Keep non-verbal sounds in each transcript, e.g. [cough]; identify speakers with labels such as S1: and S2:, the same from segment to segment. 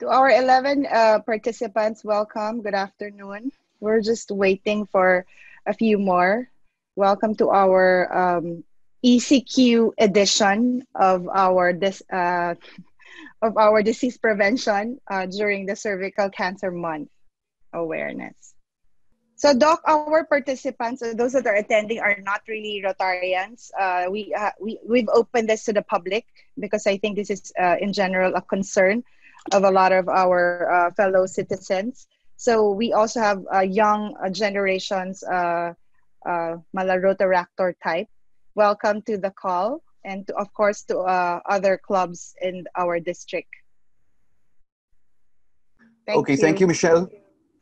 S1: To our 11 uh, participants, welcome. Good afternoon. We're just waiting for a few more. Welcome to our um, ECQ edition of our this uh, of our disease prevention uh, during the cervical cancer month awareness. So, Doc, our participants, those that are attending, are not really Rotarians. Uh, we, uh, we, we've opened this to the public because I think this is, uh, in general, a concern of a lot of our uh, fellow citizens. So, we also have uh, young uh, generations, uh, uh, Malarotaractor type. Welcome to the call and, to, of course, to other clubs in our district.
S2: Thank okay, you. thank you, Michelle.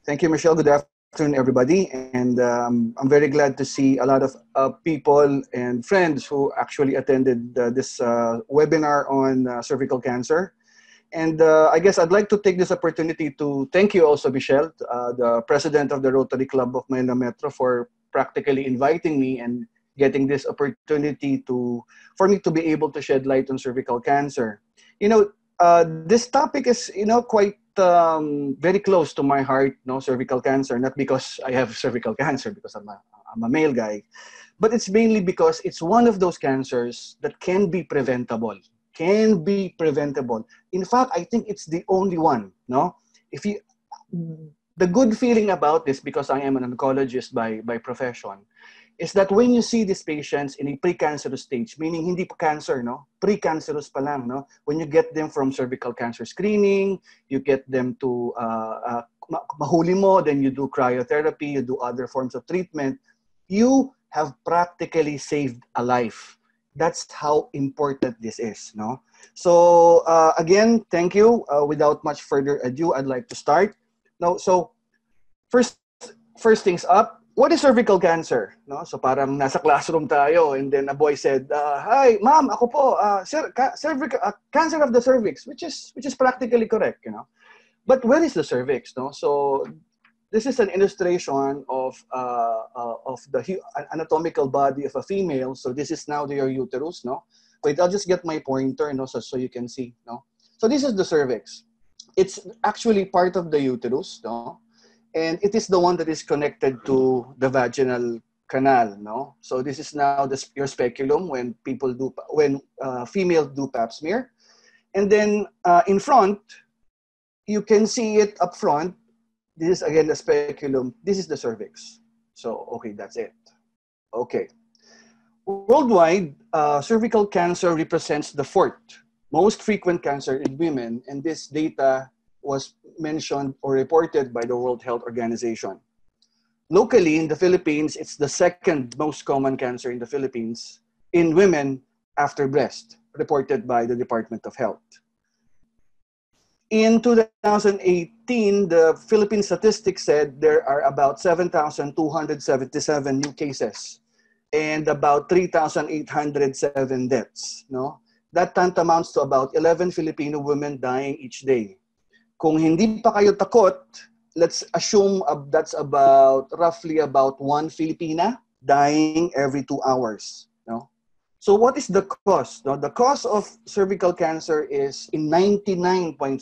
S2: Thank you, Michelle. Good afternoon everybody. And um, I'm very glad to see a lot of uh, people and friends who actually attended uh, this uh, webinar on uh, cervical cancer. And uh, I guess I'd like to take this opportunity to thank you also, Michelle, uh, the president of the Rotary Club of Manila Metro, for practically inviting me and getting this opportunity to for me to be able to shed light on cervical cancer. You know, this topic is you know quite um, very close to my heart, no cervical cancer. Not because I have cervical [laughs] cancer, because I'm a, I'm a male guy, but it's mainly because it's one of those cancers that can be preventable. Can be preventable. In fact, I think it's the only one. No, if you, the good feeling about this, because I am an oncologist by by profession, is that when you see these patients in a precancerous stage, meaning hindi pa cancer, no? Precancerous pa lang, no? When you get them from cervical cancer screening, you get them to uh, uh, mahuli mo, then you do cryotherapy, you do other forms of treatment, you have practically saved a life. That's how important this is, no? So uh, again, thank you. Uh, without much further ado, I'd like to start. Now, so first, first things up, what is cervical cancer? No? So parang nasa classroom tayo and then a boy said, uh, "Hi, ma'am, ako po, uh, cer- ca- cervical uh, cancer of the cervix," which is which is practically correct, you know. But where is the cervix, no? So this is an illustration of uh, uh, of the anatomical body of a female. So this is now your uterus, no? Wait, I'll just get my pointer, no, so so you can see, no. So this is the cervix. It's actually part of the uterus, no and it is the one that is connected to the vaginal canal no so this is now the, your speculum when people do when uh, female do pap smear and then uh, in front you can see it up front this is again the speculum this is the cervix so okay that's it okay worldwide uh, cervical cancer represents the fourth most frequent cancer in women and this data was mentioned or reported by the World Health Organization. Locally in the Philippines, it's the second most common cancer in the Philippines in women after breast, reported by the Department of Health. In 2018, the Philippine statistics said there are about 7,277 new cases and about 3,807 deaths. No? That tantamounts to about 11 Filipino women dying each day. Kung hindi pa kayo takot, let's assume that's about roughly about one Filipina dying every two hours. So what is the cause? No? The cause of cervical cancer is in 99.7%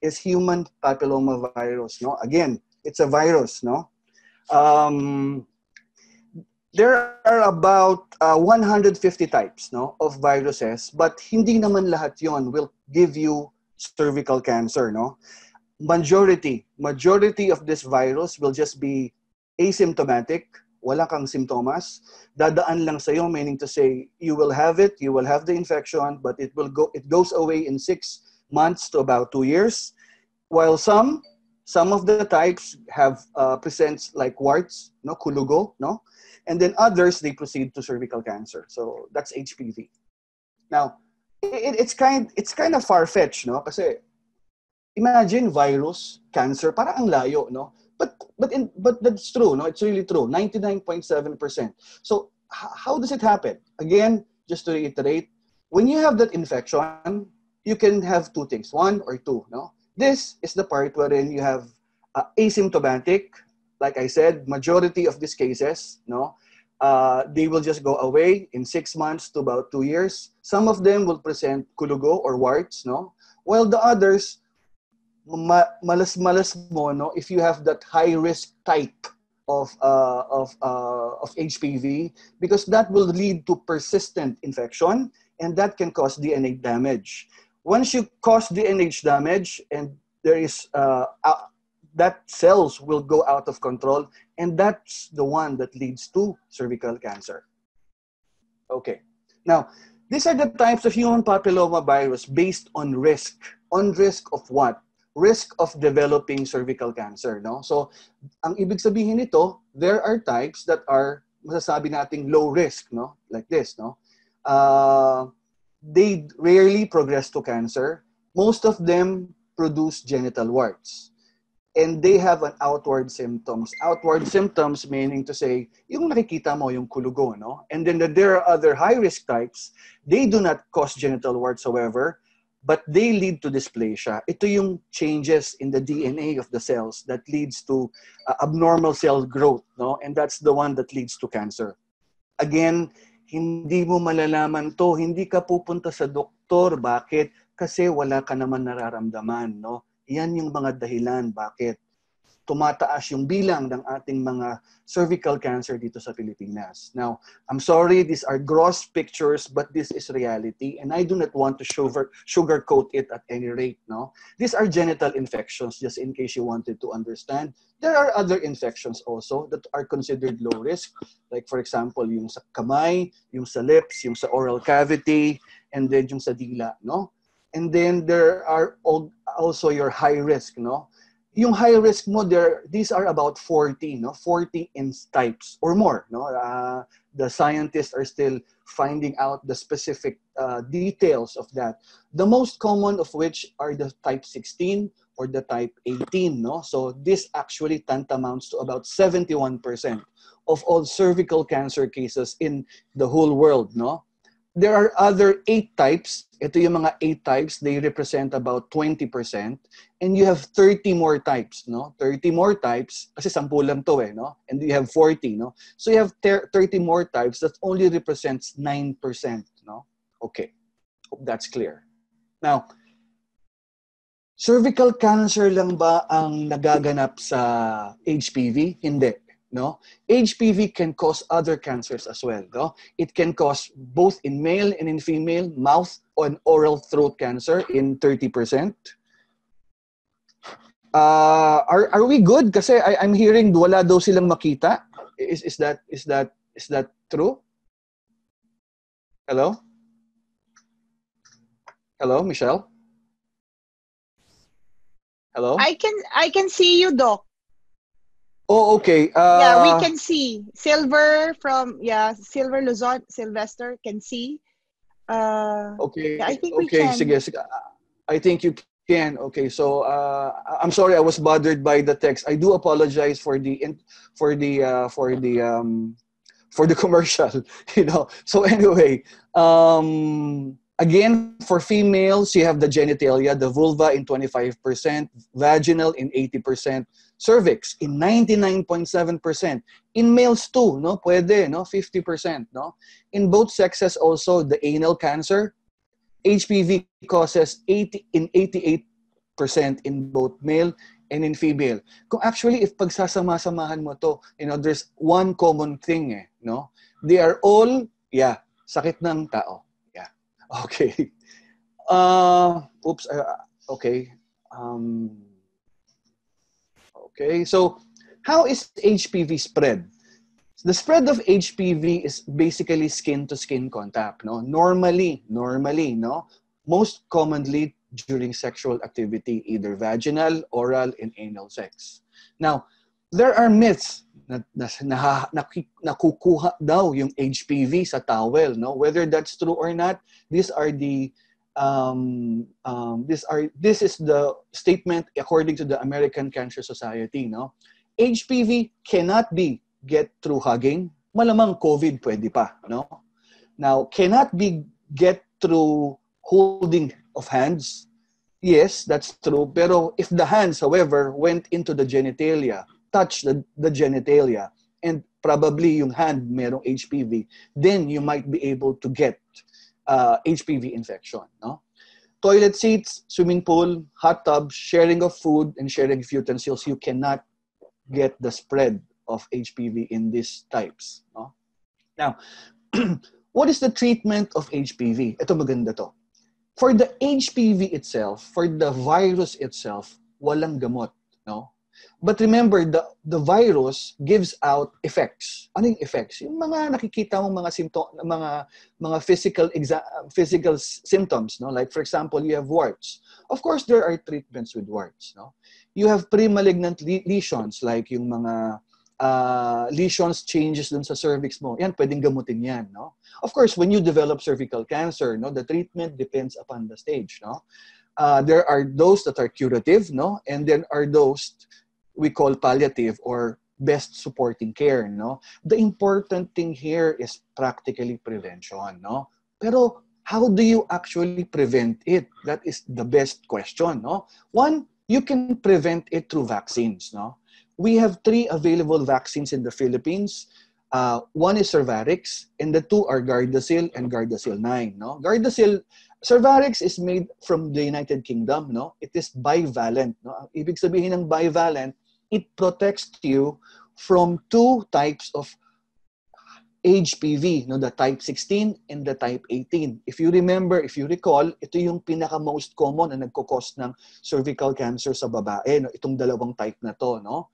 S2: is human papillomavirus. No? Again, it's a virus. No? Um, there are about uh, 150 types no, of viruses, but hindi naman lahat yon will give you cervical cancer, no? Majority, majority of this virus will just be asymptomatic, wala kang symptoms, dadaan lang sa'yo, meaning to say, you will have it, you will have the infection, but it will go, it goes away in six months to about two years. While some, some of the types have uh, presents like warts, no, kulugo, no, and then others they proceed to cervical cancer. So that's HPV. Now, it, it's kind it's kind of far fetched, no? Kasi imagine virus, cancer, para ang layo, no? But but in but that's true, no? It's really true. 99.7%. So h- how does it happen? Again, just to reiterate, when you have that infection, you can have two things, one or two, no? This is the part wherein you have uh, asymptomatic, like I said, majority of these cases, no? uh, they will just go away in six months to about two years. Some of them will present kulugo or warts, no? While the others ma- malas-malas mo no if you have that high risk type of uh, of uh, of HPV because that will lead to persistent infection and that can cause DNA damage. Once you cause DNA damage and there is uh, that cells will go out of control and that's the one that leads to cervical cancer. Okay. Now, these are the types of human papilloma virus based on risk. On risk of what? Risk of developing cervical cancer. No? So, ang ibig sabihin nito, there are types that are masasabi nating low risk, no? Like this, no? Uh, they rarely progress to cancer. Most of them produce genital warts. And they have an outward symptoms. Outward symptoms meaning to say, yung nakikita mo, yung kulugo, no? And then there are other high-risk types. They do not cause genital warts, however, but they lead to dysplasia. Ito yung changes in the DNA of the cells that leads to uh, abnormal cell growth, no? And that's the one that leads to cancer. Again, hindi mo malalaman to, hindi ka pupunta sa doktor. Bakit? Kasi wala ka naman nararamdaman, no? Yan yung mga dahilan bakit tumataas yung bilang ng ating mga cervical cancer dito sa Pilipinas. Now, I'm sorry, these are gross pictures, but this is reality, and I do not want to sugar, sugarcoat it at any rate. No, These are genital infections, just in case you wanted to understand. There are other infections also that are considered low risk, like for example, yung sa kamay, yung sa lips, yung sa oral cavity, and then yung sa dila, no? And then there are also your high risk, no? Yung high risk mo there these are about 40 no? 40 in types or more no? Uh, the scientists are still finding out the specific uh, details of that. The most common of which are the type 16 or the type 18 no? So this actually tantamounts to about 71% of all cervical cancer cases in the whole world no there are other eight types. Ito yung mga eight types. They represent about 20%. And you have 30 more types, no? 30 more types. Kasi sampu lang to eh, no? And you have 40, no? So you have 30 more types that only represents 9%, no? Okay. Hope that's clear. Now, cervical cancer lang ba ang nagaganap sa HPV? Hindi no? Hpv can cause other cancers as well no? It can cause both in male and in female mouth and oral throat cancer in 30% uh, are are we good? Kasi I, I'm hearing wala daw silang makita. Is is that is that is that true? Hello? Hello michelle? Hello?
S1: I can i can see you doc
S2: Oh, okay. Uh,
S1: yeah, we can see Silver from yeah Silver Luzon Sylvester can see. Uh,
S2: okay.
S1: Yeah, I think
S2: okay.
S1: we can.
S2: Sige, sige. I think you can. Okay. So uh, I'm sorry, I was bothered by the text. I do apologize for the for the uh, for the um, for the [laughs] commercial. You know. So anyway, um, Again, for females, you have the genitalia, the vulva in 25%, vaginal in 80%, cervix in 99.7%. In males too, no? Pwede, no? 50%, no? In both sexes also, the anal cancer, HPV causes 80 in 88% in both male and in female. Kung actually, if pagsasama-samahan mo to, you know, there's one common thing, eh, no? They are all, yeah, sakit ng tao. Yeah. [laughs] Okay. Uh, oops. Uh, okay. Um, okay. So, how is HPV spread? The spread of HPV is basically skin to skin contact. No, normally, normally, no, most commonly during sexual activity, either vaginal, oral, and anal sex. Now, there are myths na, na, na, na, nakukuha daw yung HPV sa towel, no? Whether that's true or not, these are the um, um, this are this is the statement according to the American Cancer Society, no? HPV cannot be get through hugging. Malamang COVID pwede pa, no? Now, cannot be get through holding of hands. Yes, that's true. Pero if the hands, however, went into the genitalia, touch the, the genitalia and probably yung hand merong HPV, then you might be able to get uh, HPV infection. No? toilet seats, swimming pool, hot tub, sharing of food, and sharing of utensils, you cannot get the spread of HPV in these types. No? Now, [clears throat] what is the treatment of HPV? Ito maganda to. For the HPV itself, for the virus itself, walang gamot. No? But remember, the, the virus gives out effects. Anong effects? Yung mga nakikita mong mga symptom, mga mga physical exa- physical symptoms, no? Like for example, you have warts. Of course, there are treatments with warts, no? You have pre-malignant le- lesions like yung mga uh, lesions changes dun sa cervix mo. Yan, pwedeng gamutin yan, no? Of course, when you develop cervical cancer, no, the treatment depends upon the stage, no? Uh, there are those that are curative, no? And then are those we call palliative or best supporting care, no? The important thing here is practically prevention, no? Pero how do you actually prevent it? That is the best question, no? One, you can prevent it through vaccines, no? We have three available vaccines in the Philippines. Uh, one is Cervarix, and the two are Gardasil and Gardasil 9, no? Gardasil Cervarix is made from the United Kingdom, no? It is bivalent, no? Ibig sabihin ng bivalent, it protects you from two types of HPV, no, the type 16 and the type 18. If you remember, if you recall, ito yung pinaka most common na nagko-cause ng cervical cancer sa babae, no, itong dalawang type na to, no.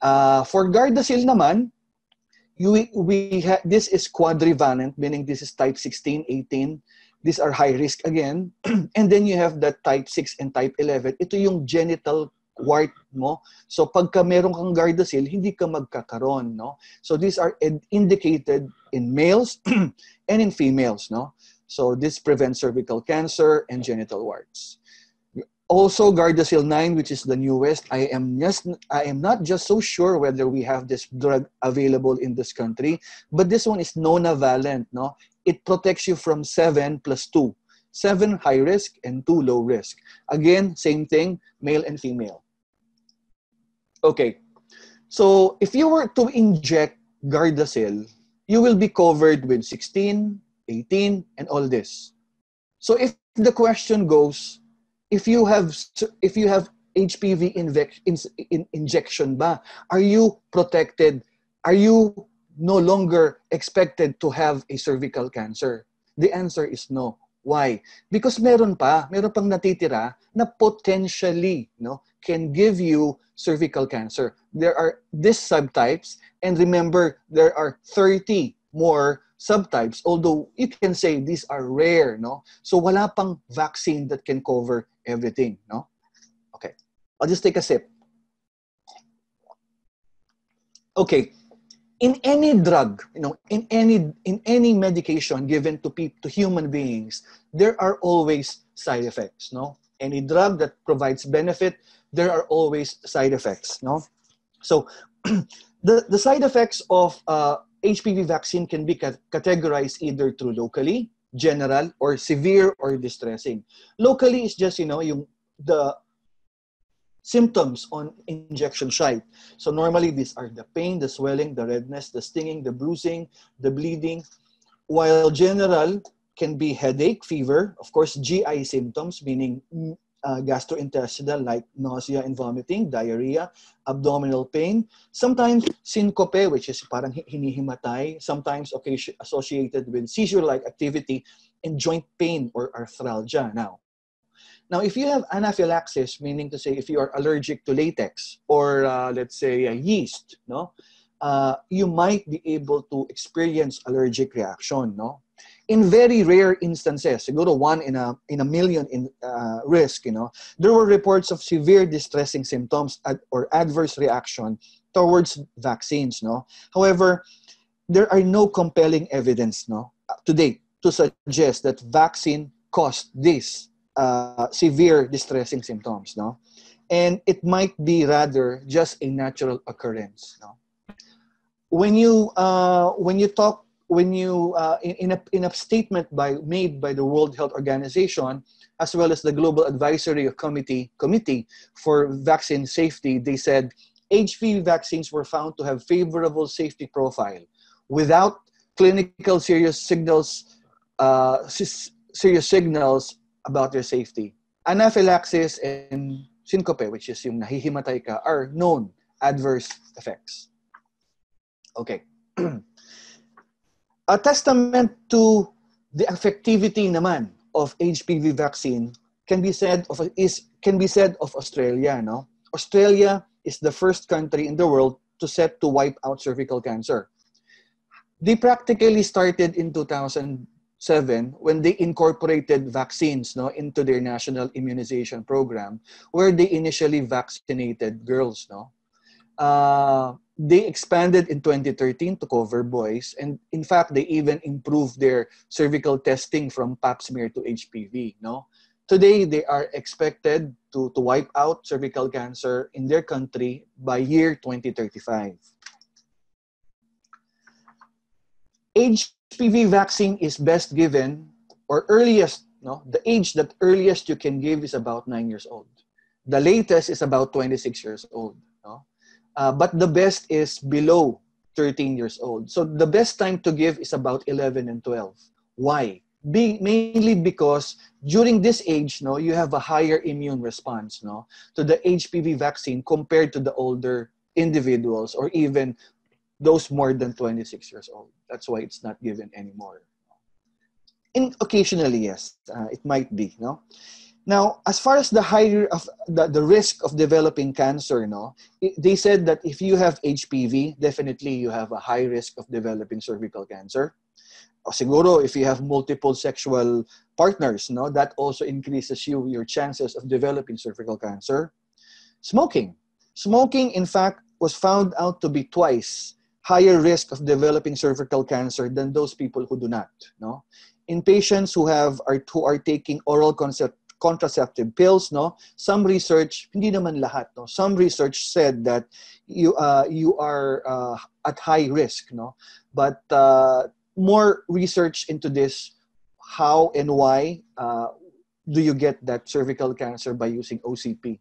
S2: Uh, for Gardasil naman, you, we ha- this is quadrivalent, meaning this is type 16, 18. These are high risk again. [clears throat] and then you have that type 6 and type 11. Ito yung genital wart mo. So pagka meron kang Gardasil, hindi ka magkakaroon, no? So these are indicated in males [clears throat] and in females, no? So this prevents cervical cancer and genital warts. Also Gardasil 9 which is the newest, I am just I am not just so sure whether we have this drug available in this country, but this one is nonavalent, no? It protects you from 7 plus 2 seven high risk and two low risk. Again, same thing, male and female. Okay. So if you were to inject Gardasil, you will be covered with 16, 18, and all this. So if the question goes, if you have if you have HPV inve- in, in, injection ba, are you protected? Are you no longer expected to have a cervical cancer? The answer is no. Why? Because meron pa, meron pang natitira na potentially no, can give you cervical cancer. There are these subtypes, and remember, there are 30 more subtypes, although you can say these are rare, no? So wala pang vaccine that can cover everything, no? Okay, I'll just take a sip. Okay, in any drug, you know, in any in any medication given to people to human beings, there are always side effects. No, any drug that provides benefit, there are always side effects. No, so [clears throat] the the side effects of uh, HPV vaccine can be categorized either through locally, general, or severe or distressing. Locally is just you know yung the symptoms on injection site. So normally these are the pain, the swelling, the redness, the stinging, the bruising, the bleeding. While general can be headache, fever, of course GI symptoms meaning mm, uh, gastrointestinal like nausea and vomiting, diarrhea, abdominal pain, sometimes syncope which is parang hinihimatay, sometimes occasion associated with seizure-like activity and joint pain or arthralgia. Now, now, if you have anaphylaxis, meaning to say if you are allergic to latex or uh, let's say uh, yeast, no, uh, you might be able to experience allergic reaction, no. In very rare instances, siguro one in a in a million in uh, risk, you know, there were reports of severe distressing symptoms ad, or adverse reaction towards vaccines, no. However, there are no compelling evidence, no, to date to suggest that vaccine caused this uh, severe distressing symptoms, no? And it might be rather just a natural occurrence, no? When you uh, when you talk when you uh, in, in, a, in a statement by made by the World Health Organization as well as the Global Advisory Committee Committee for Vaccine Safety, they said HPV vaccines were found to have favorable safety profile without clinical serious signals uh, serious signals about their safety. Anaphylaxis and syncope, which is yung nahihimatay ka, are known adverse effects. Okay. [clears throat] A testament to the effectivity naman of HPV vaccine can be said of is can be said of Australia, no? Australia is the first country in the world to set to wipe out cervical cancer. They practically started in 2007 when they incorporated vaccines no, into their national immunization program, where they initially vaccinated girls. No, uh, they expanded in 2013 to cover boys, and in fact, they even improved their cervical testing from Pap smear to HPV. No, today they are expected to, to wipe out cervical cancer in their country by year 2035. HPV vaccine is best given or earliest, no, the age that earliest you can give is about nine years old. The latest is about 26 years old. No? Uh, but the best is below 13 years old. So the best time to give is about 11 and 12. Why? Be, mainly because during this age, no, you have a higher immune response, no, to the HPV vaccine compared to the older individuals or even those more than 26 years old. That's why it's not given anymore. In occasionally, yes, uh, it might be, no. Now, as far as the higher of the, the risk of developing cancer, no, it, they said that if you have HPV, definitely you have a high risk of developing cervical cancer. O siguro if you have multiple sexual partners, no, that also increases you your chances of developing cervical cancer. Smoking. Smoking, in fact, was found out to be twice higher risk of developing cervical cancer than those people who do not. No, in patients who have are who are taking oral concept, contraceptive pills, no, some research, hindi naman lahat, no, some research said that you uh, you are uh, at high risk, no, but uh, more research into this how and why uh, do you get that cervical cancer by using OCP.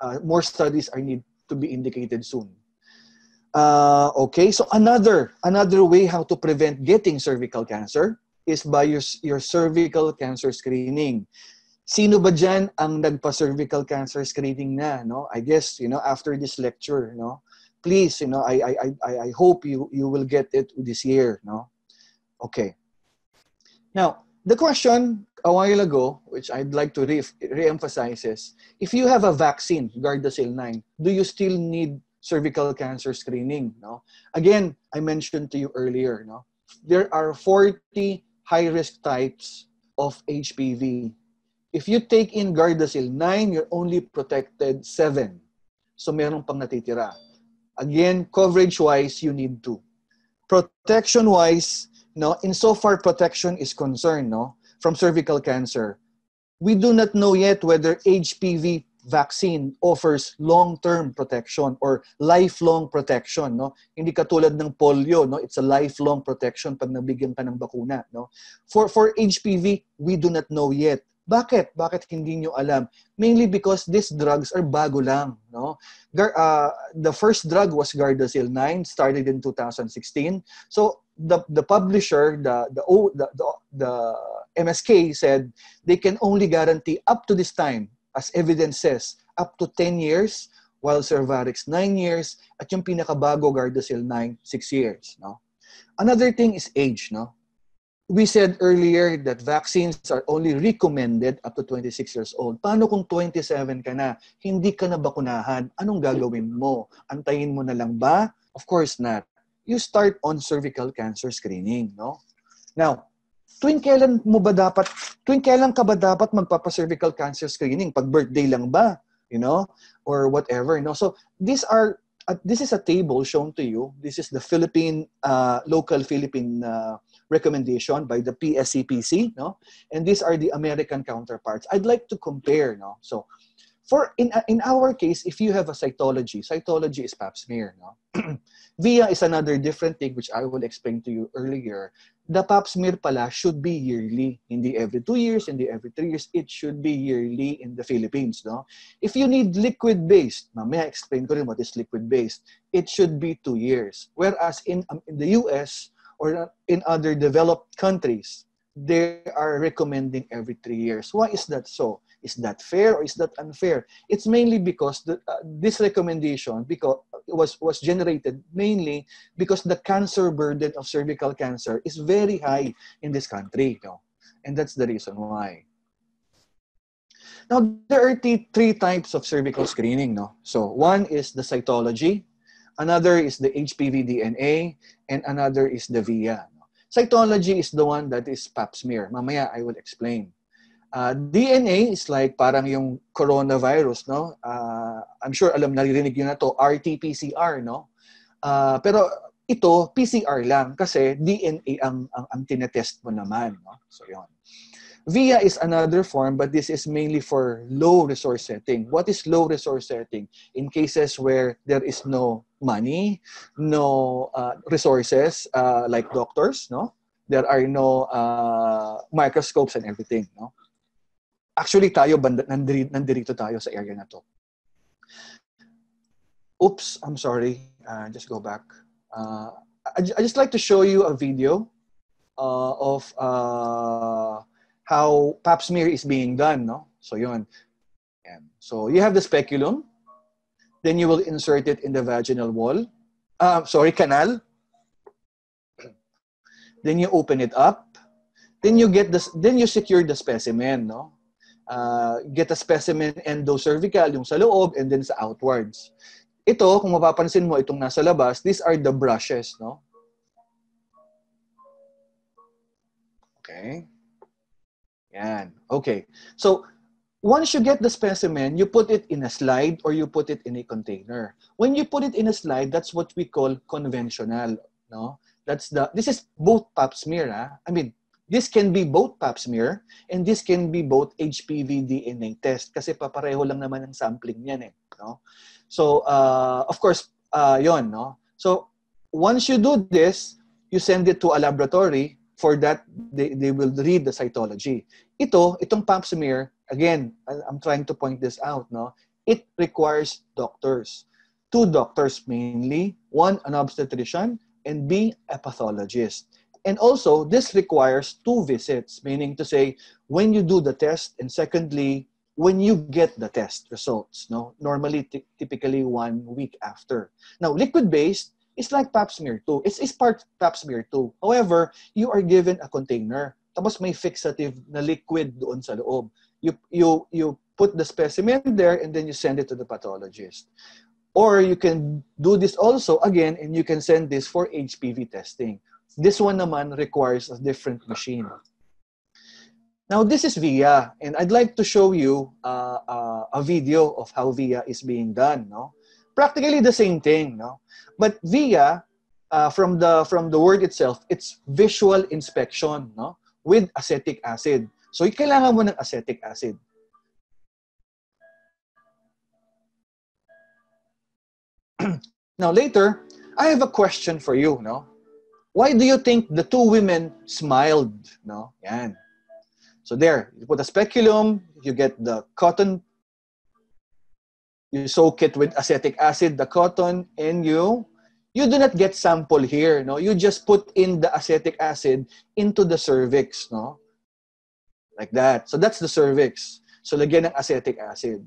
S2: Uh, more studies are need to be indicated soon. Uh, okay, so another another way how to prevent getting cervical cancer is by your, your cervical cancer screening. Sino ba dyan ang nagpa-cervical cancer screening na? No? I guess, you know, after this lecture, no? please, you know, I, I, I, I hope you, you will get it this year. No? Okay. Now, the question a while ago, which I'd like to re- re-emphasize is, if you have a vaccine, Gardasil 9, do you still need cervical cancer screening? No? Again, I mentioned to you earlier, no? there are 40 high-risk types of HPV. If you take in Gardasil 9, you're only protected 7. So meron pang natitira. Again, coverage-wise, you need two. Protection-wise, no, insofar protection is concerned, no, from cervical cancer, we do not know yet whether HPV vaccine offers long-term protection or lifelong protection no? Hindi katulad ng polio no? It's a lifelong protection pag nabigyan ka ng bakuna no? For for HPV we do not know yet. Bakit? Bakit hindi niyo alam? Mainly because these drugs are bago lang no? Gar, uh, the first drug was Gardasil 9 started in 2016 so the the publisher the the the, the, the MSK said they can only guarantee up to this time, as evidence up to 10 years, while Cervarix 9 years, at yung pinakabago Gardasil 9, 6 years. No? Another thing is age. No? We said earlier that vaccines are only recommended up to 26 years old. Paano kung 27 ka na, hindi ka na bakunahan, anong gagawin mo? Antayin mo na lang ba? Of course not. You start on cervical cancer screening. No? Now, tuwing kailan mo ba dapat, tuwing kailan ka ba dapat magpapa-cervical cancer screening? Pag birthday lang ba? You know? Or whatever, you know? So, these are, uh, this is a table shown to you. This is the Philippine, uh, local Philippine uh, recommendation by the PSCPC, no? And these are the American counterparts. I'd like to compare, no? So, for in in our case, if you have a cytology, cytology is pap smear, no? [clears throat] VIA is another different thing which I will explain to you earlier the pap smear pala should be yearly. Hindi every two years, hindi every three years. It should be yearly in the Philippines. No? If you need liquid-based, mamaya explain ko rin what is liquid-based, it should be two years. Whereas in, um, in the US or in other developed countries, they are recommending every three years. Why is that so? Is that fair or is that unfair? It's mainly because the, uh, this recommendation because was was generated mainly because the cancer burden of cervical cancer is very high in this country, you know? and that's the reason why. Now there are three types of cervical screening, no. So one is the cytology, another is the HPV DNA, and another is the VIA. Cytology is the one that is pap smear. Mamaya I will explain. Uh, DNA is like parang yung coronavirus, no? Uh, I'm sure alam naririnig niyo na to, RT-PCR, no? Uh, pero ito, PCR lang kasi DNA ang, ang, ang tinetest mo naman, no? So, yon. VIA is another form, but this is mainly for low resource setting. What is low resource setting? In cases where there is no money, no uh, resources uh, like doctors, no? There are no uh, microscopes and everything, no? Actually, tayo, banda, nandirito, tayo sa area na to. Oops, I'm sorry. Uh, just go back. Uh, I, I just like to show you a video uh, of uh, how pap smear is being done. No? So. Yan. So you have the speculum. Then you will insert it in the vaginal wall. Uh, sorry, canal. Then you open it up. Then you get this. Then you secure the specimen. No? Uh, get a specimen endocervical, yung sa loob, and then sa outwards. Ito, kung mapapansin mo, itong nasa labas, these are the brushes, no? Okay. Yan. Okay. So, once you get the specimen, you put it in a slide or you put it in a container. When you put it in a slide, that's what we call conventional, no? That's the, this is both pap smear, ha? I mean, This can be both pap smear and this can be both HPV DNA test kasi papareho lang naman ang sampling niyan eh, no? So, uh, of course, uh, yon, no? So, once you do this, you send it to a laboratory for that they, they will read the cytology. Ito, itong pap smear, again, I'm trying to point this out, no? It requires doctors. Two doctors mainly, one an obstetrician and B a pathologist. And also, this requires two visits, meaning to say, when you do the test, and secondly, when you get the test results, no? Normally, t- typically one week after. Now, liquid-based is like pap smear too. It's, it's part pap smear too. However, you are given a container. Tapos may fixative na liquid doon sa loob. You, you, you put the specimen there and then you send it to the pathologist. Or you can do this also again and you can send this for HPV testing. This one naman requires a different machine. Now, this is VIA, and I'd like to show you uh, uh, a video of how VIA is being done. No, practically the same thing. No, but VIA, uh, from the from the word itself, it's visual inspection. No, with acetic acid. So, you kailangan mo ng acetic acid. [clears throat] now, later, I have a question for you. No, why do you think the two women smiled? No? Yan. So there, you put a speculum, you get the cotton, you soak it with acetic acid, the cotton, and you you do not get sample here, no? You just put in the acetic acid into the cervix, no? Like that. So that's the cervix. So lagyan ng acetic acid.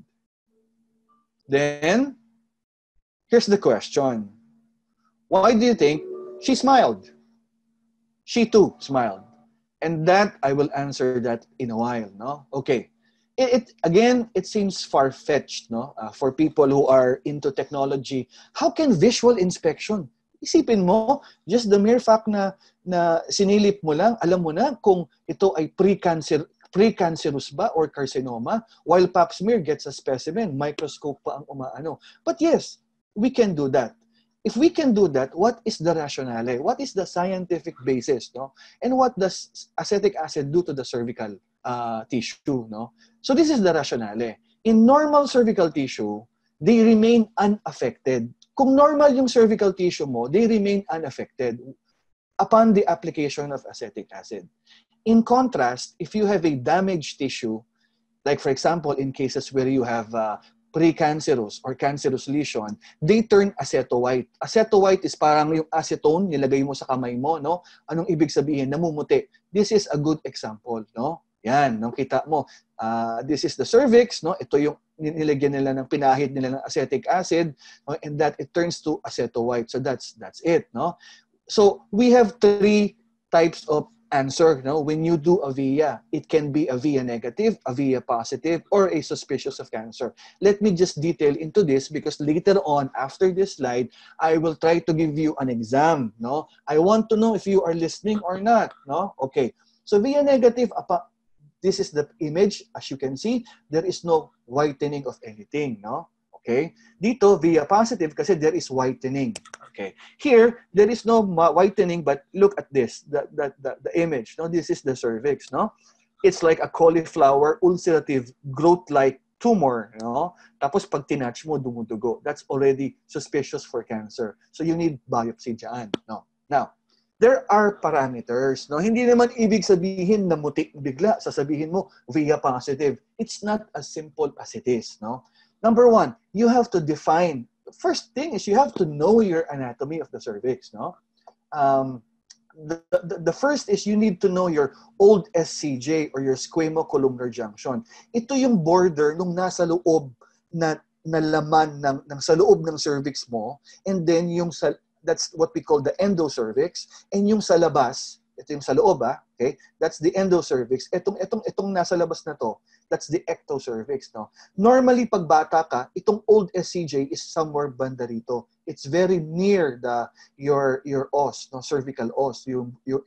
S2: Then, here's the question. Why do you think she smiled? She too smiled. And that, I will answer that in a while, no? Okay. It, it again, it seems far-fetched, no? Uh, for people who are into technology. How can visual inspection? Isipin mo, just the mere fact na, na sinilip mo lang, alam mo na kung ito ay pre-cancer, precancerous ba or carcinoma, while pap smear gets a specimen, microscope pa ang umaano. But yes, we can do that if we can do that, what is the rationale? What is the scientific basis? No? And what does acetic acid do to the cervical uh, tissue? No? So this is the rationale. In normal cervical tissue, they remain unaffected. Kung normal yung cervical tissue mo, they remain unaffected upon the application of acetic acid. In contrast, if you have a damaged tissue, like for example, in cases where you have uh, precancerous or cancerous lesion, they turn aceto-white. Aceto-white is parang yung acetone nilagay mo sa kamay mo, no? Anong ibig sabihin? Namumuti. this is a good example, no? Yan, no, kita mo. Uh, this is the cervix, no? Ito yung nilagyan nila ng pinahid nila ng acetic acid, no? and that it turns to acetowhite. So that's that's it, no? So we have three types of answer. No? When you do a VIA, it can be a VIA negative, a VIA positive, or a suspicious of cancer. Let me just detail into this because later on, after this slide, I will try to give you an exam. No? I want to know if you are listening or not. No? Okay. So VIA negative, this is the image. As you can see, there is no whitening of anything. No? Okay? Dito, VIA positive kasi there is whitening. Okay. Here, there is no whitening, but look at this, the, the, the, the image. No? This is the cervix. No? It's like a cauliflower ulcerative growth-like tumor. No? Tapos pag tinatch mo, dumudugo. That's already suspicious for cancer. So you need biopsy dyan. No? Now, there are parameters. No? Hindi naman ibig sabihin na mutik bigla. Sasabihin mo, VIA positive. It's not as simple as it is. No? Number one, you have to define. The First thing is you have to know your anatomy of the cervix. No, um, the, the, the first is you need to know your old SCJ or your squamocolumnar junction. Ito yung border nung nasa loob na na laman ng, ng sa loob ng cervix mo and then yung sa that's what we call the endocervix and yung sa labas ito yung sa loob ah okay that's the endocervix etong etong etong nasa labas na to That's the ectocervix. No? Normally, pag bata ka, itong old SCJ is somewhere banda rito. It's very near the your your os, no? cervical os, yung, yung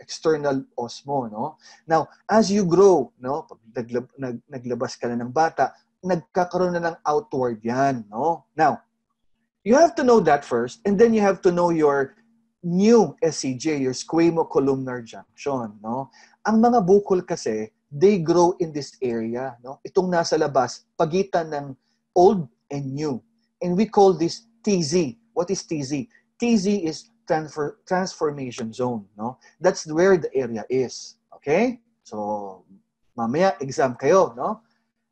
S2: external os mo. No? Now, as you grow, no? pag naglab, nag, naglabas ka na ng bata, nagkakaroon na ng outward yan. No? Now, you have to know that first, and then you have to know your new SCJ, your squamocolumnar junction. No? Ang mga bukol kasi, they grow in this area. No? Itong nasa labas, pagitan ng old and new. And we call this TZ. What is TZ? TZ is transfer, transformation zone. No? That's where the area is. Okay? So, mamaya exam kayo. No?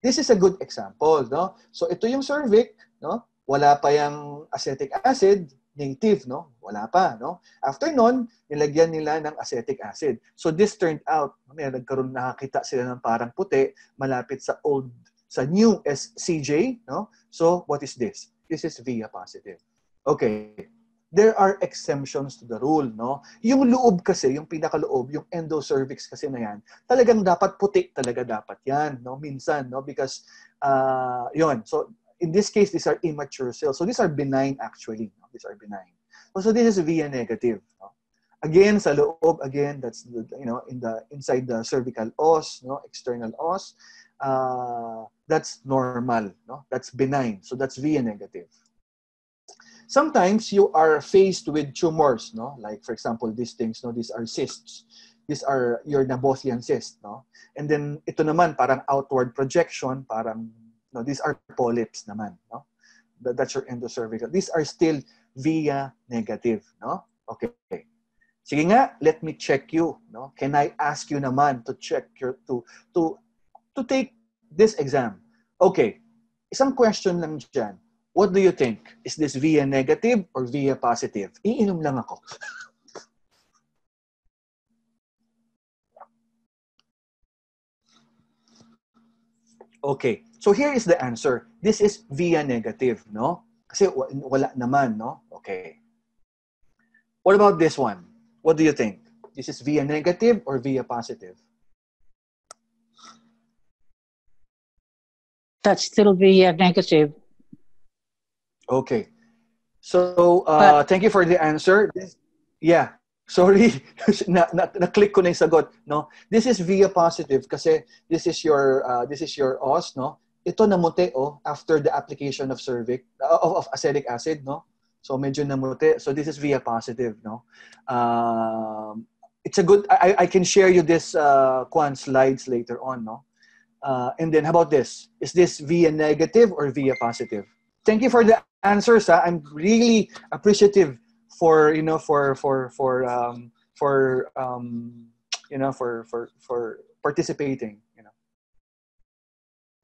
S2: This is a good example. No? So, ito yung cervix. No? Wala pa yung acetic acid native, no? Wala pa, no? After nun, nilagyan nila ng acetic acid. So this turned out, may nagkaroon nakakita sila ng parang puti malapit sa old sa new SCJ, no? So what is this? This is VIA positive. Okay. There are exemptions to the rule, no? Yung loob kasi, yung pinakaloob, yung endocervix kasi na yan, talagang dapat puti talaga dapat yan, no? Minsan, no? Because, uh, yun. So, in this case, these are immature cells. So these are benign actually. No? These are benign. So this is VIA negative. No? Again, sa loob, again, that's the, you know, in the inside the cervical os, no, external os, uh, that's normal, no, that's benign. So that's VIA negative. Sometimes you are faced with tumors, no, like for example, these things, no, these are cysts. These are your Nabothian cyst, no, and then ito naman parang outward projection, parang no, these are polyps naman, no? That's your endocervical. These are still VIA negative, no? Okay. Sige nga, let me check you, no? Can I ask you naman to check your to to to take this exam? Okay. Isang question lang diyan. What do you think? Is this VIA negative or VIA positive? Iinom lang ako. [laughs] okay. So here is the answer. This is VIA negative, no? Kasi wala naman, no? Okay. What about this one? What do you think? This is VIA negative or VIA positive?
S3: That's still VIA negative.
S2: Okay. So, uh, but, thank you for the answer. This, yeah. [laughs] Sorry, [laughs] na, na, na-click ko na yung sagot, no? This is VIA positive kasi this is your uh, this is your os, no? Ito oh after the application of cervic uh, of, of acetic acid no? So medyo so this is VIA positive no? Um, it's a good I, I can share you this uh, slides later on no? Uh, and then how about this? Is this VIA negative or VIA positive? Thank you for the answers huh? i'm really appreciative for you know for for for um, for um, you know for for for participating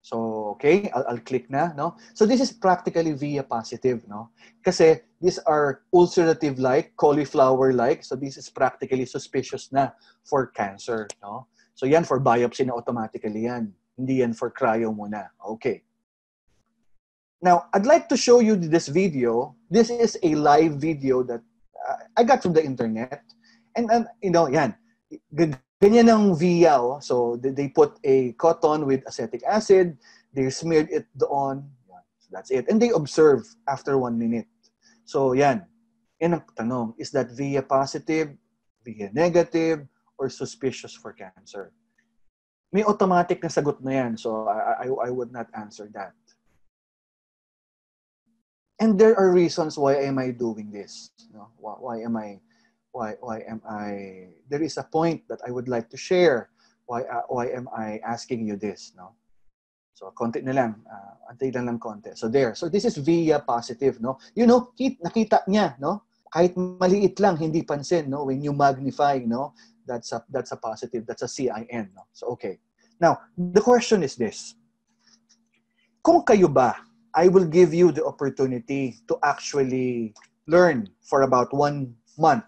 S2: So, okay, I'll, I'll click na, no? So this is practically VIA positive, no? Kasi these are ulcerative-like, cauliflower-like. So this is practically suspicious na for cancer, no? So yan for biopsy na automatically yan. Hindi yan for cryo muna. Okay. Now, I'd like to show you this video. This is a live video that uh, I got from the internet. And, and you know, yan. Ganyan ang via. Oh. So they put a cotton with acetic acid. They smeared it doon. So that's it. And they observe after one minute. So yan. Yan ang tanong. Is that via positive, via negative, or suspicious for cancer? May automatic na sagot na yan. So I, I, I would not answer that. And there are reasons why am I doing this? No? Why, why am I why why am I there is a point that I would like to share why uh, why am I asking you this no? So konti na lang uh, antay lang ng konti. So there. So this is via positive no? You know kit nakita niya no? Kahit maliit lang hindi pansin no? When you magnify no? That's a that's a positive. That's a CIN no? So okay. Now the question is this. Kung kayo ba I will give you the opportunity to actually learn for about one month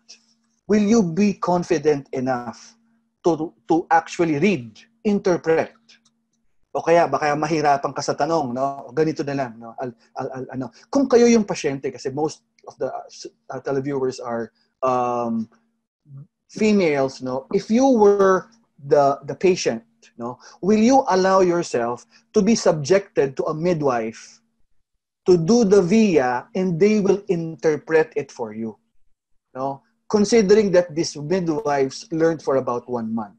S2: will you be confident enough to, to actually read, interpret? O kaya baka mahirapan ka sa tanong, no? Ganito na lang, no? Al, al, al, ano. Kung kayo yung pasyente kasi most of the uh, televiewers are um, females, no? If you were the the patient, no? Will you allow yourself to be subjected to a midwife to do the via and they will interpret it for you? No? Considering that these midwives learned for about one month.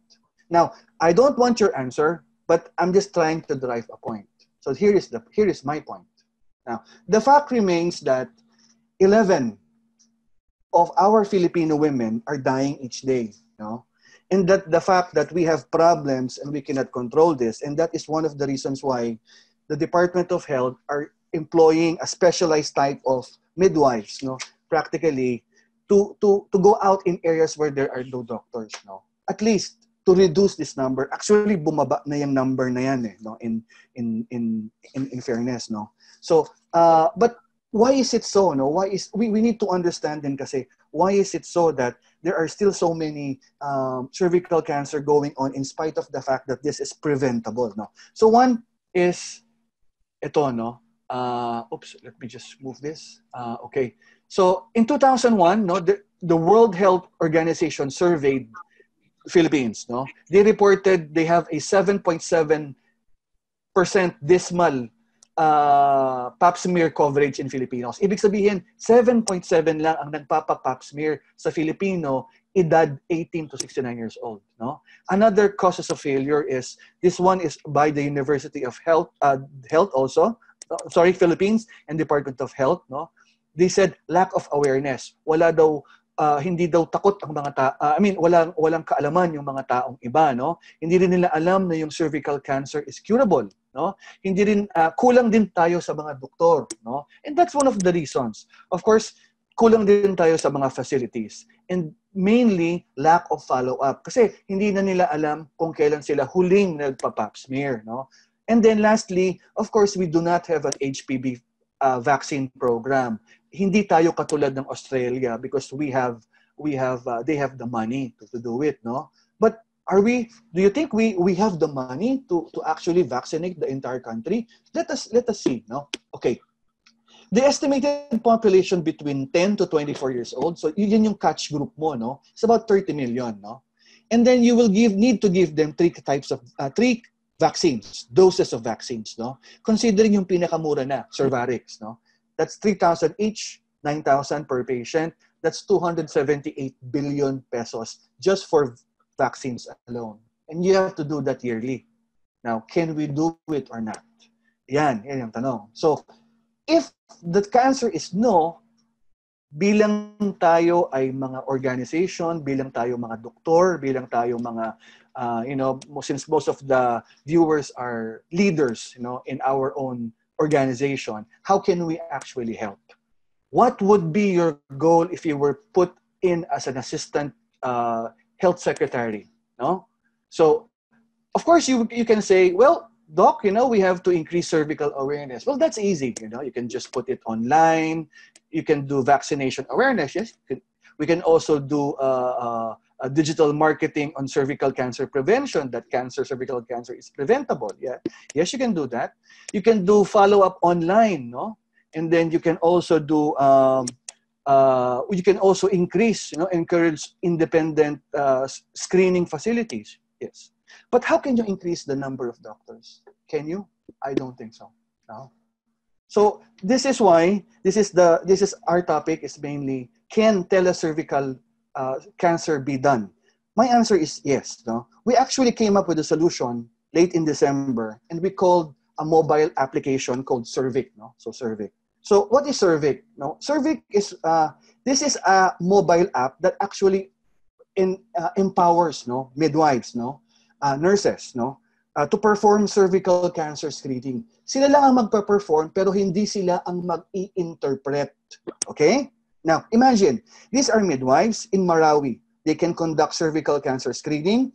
S2: Now, I don't want your answer, but I'm just trying to drive a point. So here is the here is my point. Now, the fact remains that 11 of our Filipino women are dying each day, you know? And that the fact that we have problems and we cannot control this, and that is one of the reasons why the Department of Health are employing a specialized type of midwives, you know, practically to to to go out in areas where there are no doctors no? At least to reduce this number actually bumaba na yung number na yan eh no? In in in in, in fairness no? So uh but why is it so no? Why is we, we need to understand din kasi why is it so that there are still so many um, cervical cancer going on in spite of the fact that this is preventable no? So one is ito no? Uh oops let me just move this. Uh okay so in 2001, no, the, the World Health Organization surveyed Philippines. No, they reported they have a 7.7 percent dismal uh, pap smear coverage in Filipinos. Ibig sabihin, 7.7 lang ang nagpapa-pap smear sa Filipino edad 18 to 69 years old. No? Another causes of failure is, this one is by the University of Health, uh, Health also, uh, sorry, Philippines and Department of Health. No? They said lack of awareness. Wala daw uh, hindi daw takot ang mga ta uh, I mean walang walang kaalaman yung mga taong iba no? Hindi rin nila alam na yung cervical cancer is curable no? Hindi rin uh, kulang din tayo sa mga doktor no? And that's one of the reasons. Of course kulang din tayo sa mga facilities. And mainly lack of follow up kasi hindi na nila alam kung kailan sila huling nagpa-pap smear no? And then lastly of course we do not have an HPV uh, vaccine program hindi tayo katulad ng Australia because we have we have uh, they have the money to, to do it no? But are we do you think we we have the money to to actually vaccinate the entire country? Let us let us see no? Okay. The estimated population between 10 to 24 years old so yun yung catch group mo no? It's about 30 million no? And then you will give need to give them three types of uh, three vaccines doses of vaccines no? Considering yung pinakamura na Cervarix no That's 3,000 each, 9,000 per patient. That's 278 billion pesos just for vaccines alone. And you have to do that yearly. Now, can we do it or not? Yan, yan yung tanong. So, if the answer is no, bilang tayo ay mga organization, bilang tayo mga doktor, bilang tayo mga, uh, you know, since most of the viewers are leaders, you know, in our own organization, how can we actually help? What would be your goal if you were put in as an assistant uh, health secretary? No, so of course you you can say, well, doc, you know, we have to increase cervical awareness. Well, that's easy. You know, you can just put it online. You can do vaccination awareness. Yes, we can also do uh, uh, digital marketing on cervical cancer prevention. That cancer, cervical cancer, is preventable. Yeah, yes, you can do that. You can do follow up online. No, and then you can also do. Um, uh, you can also increase, you know, encourage independent uh, screening facilities. Yes. But how can you increase the number of doctors? Can you? I don't think so. No. So this is why this is the this is our topic is mainly can telecervical uh, cancer be done? My answer is yes. No, we actually came up with a solution late in December, and we called a mobile application called Cervic. No, so Cervic. So what is Cervic? No, Cervic is uh, this is a mobile app that actually in, uh, empowers no midwives no uh, nurses, no? Uh, to perform cervical cancer screening. Sila lang ang magpa-perform pero hindi sila ang mag-i-interpret. Okay? Now, imagine, these are midwives in Marawi. They can conduct cervical cancer screening.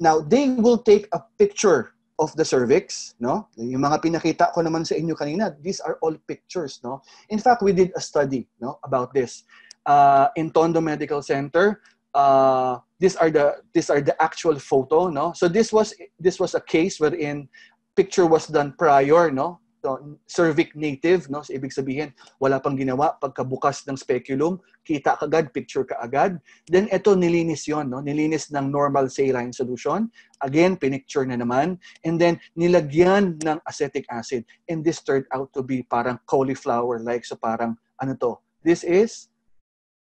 S2: Now, they will take a picture of the cervix, no? Yung mga pinakita ko naman sa inyo kanina, these are all pictures, no? In fact, we did a study, no, about this. Uh, in Tondo Medical Center, uh, these are the these are the actual photo no so this was this was a case wherein picture was done prior no so, cervic native no? So, ibig sabihin wala pang ginawa pagkabukas ng speculum kita kagad picture kaagad. Then ito nilinis yon no? Nilinis ng normal saline solution. Again pinicture na naman. And then nilagyan ng acetic acid. And this turned out to be parang cauliflower like so parang ano to? This is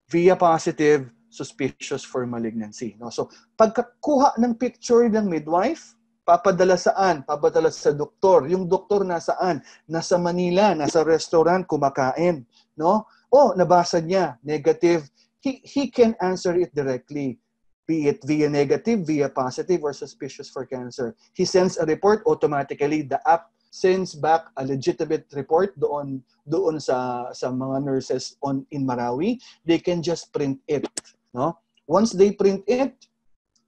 S2: via positive suspicious for malignancy. No? So, pagkakuha ng picture ng midwife, papadala saan? Papadala sa doktor. Yung doktor nasaan? Nasa Manila, nasa restaurant, kumakain. No? Oh, nabasa niya, negative. He, he can answer it directly be it via negative, via positive, or suspicious for cancer. He sends a report automatically. The app sends back a legitimate report doon doon sa sa mga nurses on in Marawi. They can just print it. No? Once they print it,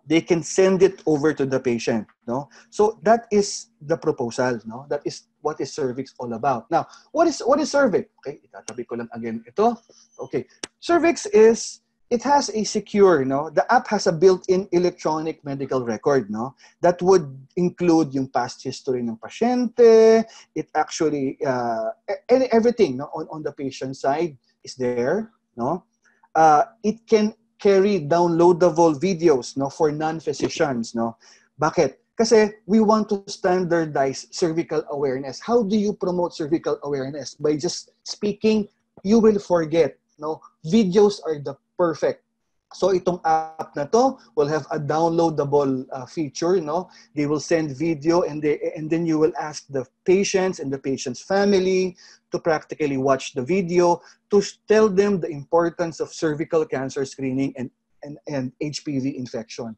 S2: they can send it over to the patient. No? So that is the proposal. No? That is what is cervix all about. Now, what is what is cervix? Okay, itatabi ko lang again ito. Okay, cervix is it has a secure, no? The app has a built-in electronic medical record, no? That would include yung past history ng pasyente. It actually uh, everything, no, on on the patient side is there, no? Uh, it can carry downloadable videos no for non-physicians no. Bakit? Kasi we want to standardize cervical awareness. How do you promote cervical awareness? By just speaking you will forget no. Videos are the perfect So itong app na to will have a downloadable uh, feature, no? They will send video and they and then you will ask the patients and the patient's family to practically watch the video to tell them the importance of cervical cancer screening and and, and HPV infection.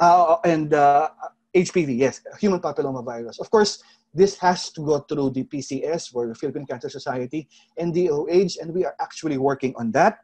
S2: Uh, and uh, HPV, yes, human papilloma virus. Of course, this has to go through the PCS, or the Philippine Cancer Society, and DOH, and we are actually working on that.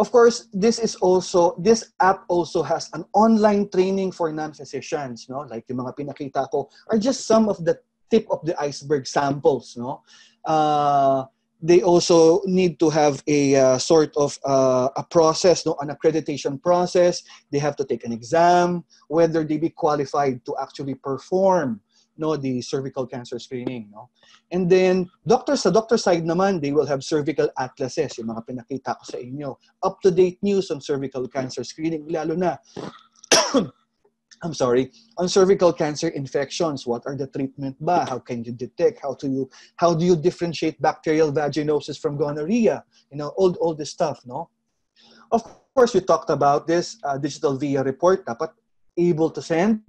S2: Of course, this is also this app also has an online training for non-physicians, no? Like yung mga pinakita ko are just some of the tip of the iceberg samples, no? Uh, they also need to have a uh, sort of uh, a process, no, an accreditation process. They have to take an exam, whether they be qualified to actually perform no the cervical cancer screening no and then doctors sa doctor side naman they will have cervical atlases yung mga pinakita ko sa inyo up to date news on cervical cancer screening lalo na [coughs] I'm sorry, on cervical cancer infections, what are the treatment ba? How can you detect? How do you how do you differentiate bacterial vaginosis from gonorrhea? You know, all all this stuff, no? Of course, we talked about this uh, digital via report dapat able to send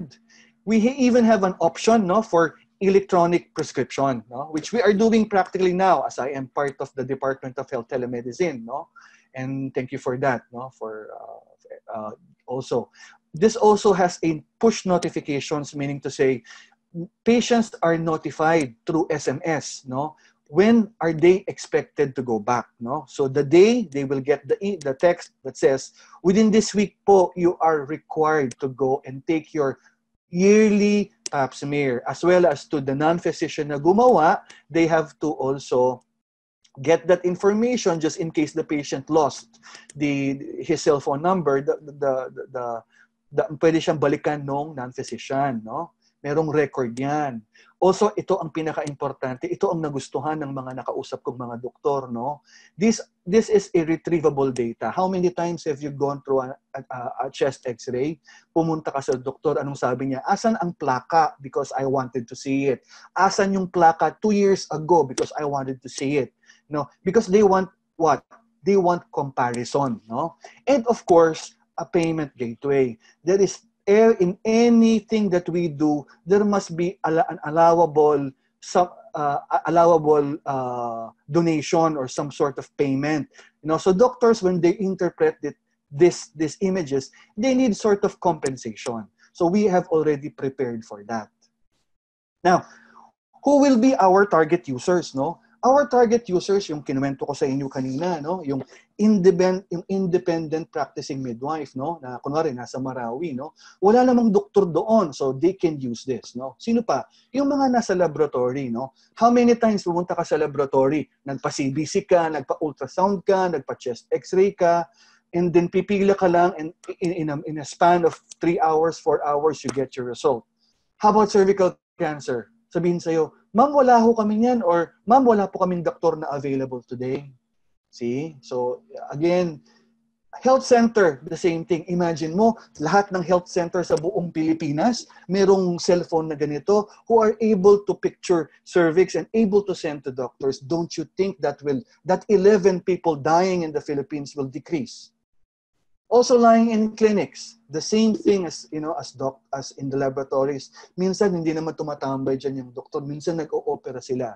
S2: we even have an option no, for electronic prescription, no, which we are doing practically now as I am part of the Department of Health Telemedicine. No? And thank you for that. No, for uh, uh, also. This also has a push notifications, meaning to say patients are notified through SMS. No, when are they expected to go back no so the day they will get the the text that says within this week po you are required to go and take your yearly pap smear as well as to the non-physician na gumawa, they have to also get that information just in case the patient lost the his cell phone number the the the, the, the pwede siyang balikan nung non-physician no merong record yan. Also ito ang pinaka-importante. Ito ang nagustuhan ng mga nakausap kong mga doktor no? This this is a retrievable data. How many times have you gone through a, a, a chest x-ray? Pumunta ka sa doktor anong sabi niya? Asan ang plaka? Because I wanted to see it. Asan yung plaka two years ago? Because I wanted to see it no? Because they want what? They want comparison no? And of course a payment gateway. There is in anything that we do there must be an allowable some uh, allowable uh, donation or some sort of payment. You know so doctors when they interpret it, this these images they need sort of compensation. So we have already prepared for that. Now who will be our target users no our target users, yung kinuwento ko sa inyo kanina, no? yung, independent, yung independent practicing midwife, no? na kunwari nasa Marawi, no? wala namang doktor doon, so they can use this. No? Sino pa? Yung mga nasa laboratory. No? How many times pumunta ka sa laboratory? Nagpa-CBC ka, nagpa-ultrasound ka, nagpa-chest x-ray ka, and then pipila ka lang and in, in, a, in a span of 3 hours, 4 hours, you get your result. How about cervical cancer? Sabihin sa'yo, ma'am, wala ho kami niyan or ma'am, wala po kaming doktor na available today. See? So, again, health center, the same thing. Imagine mo, lahat ng health center sa buong Pilipinas, merong cellphone na ganito who are able to picture cervix and able to send to doctors. Don't you think that will that 11 people dying in the Philippines will decrease? Also lying in clinics, the same thing as you know as doc as in the laboratories. Minsan hindi naman tumatambay diyan yung doktor, minsan nag-o-opera sila.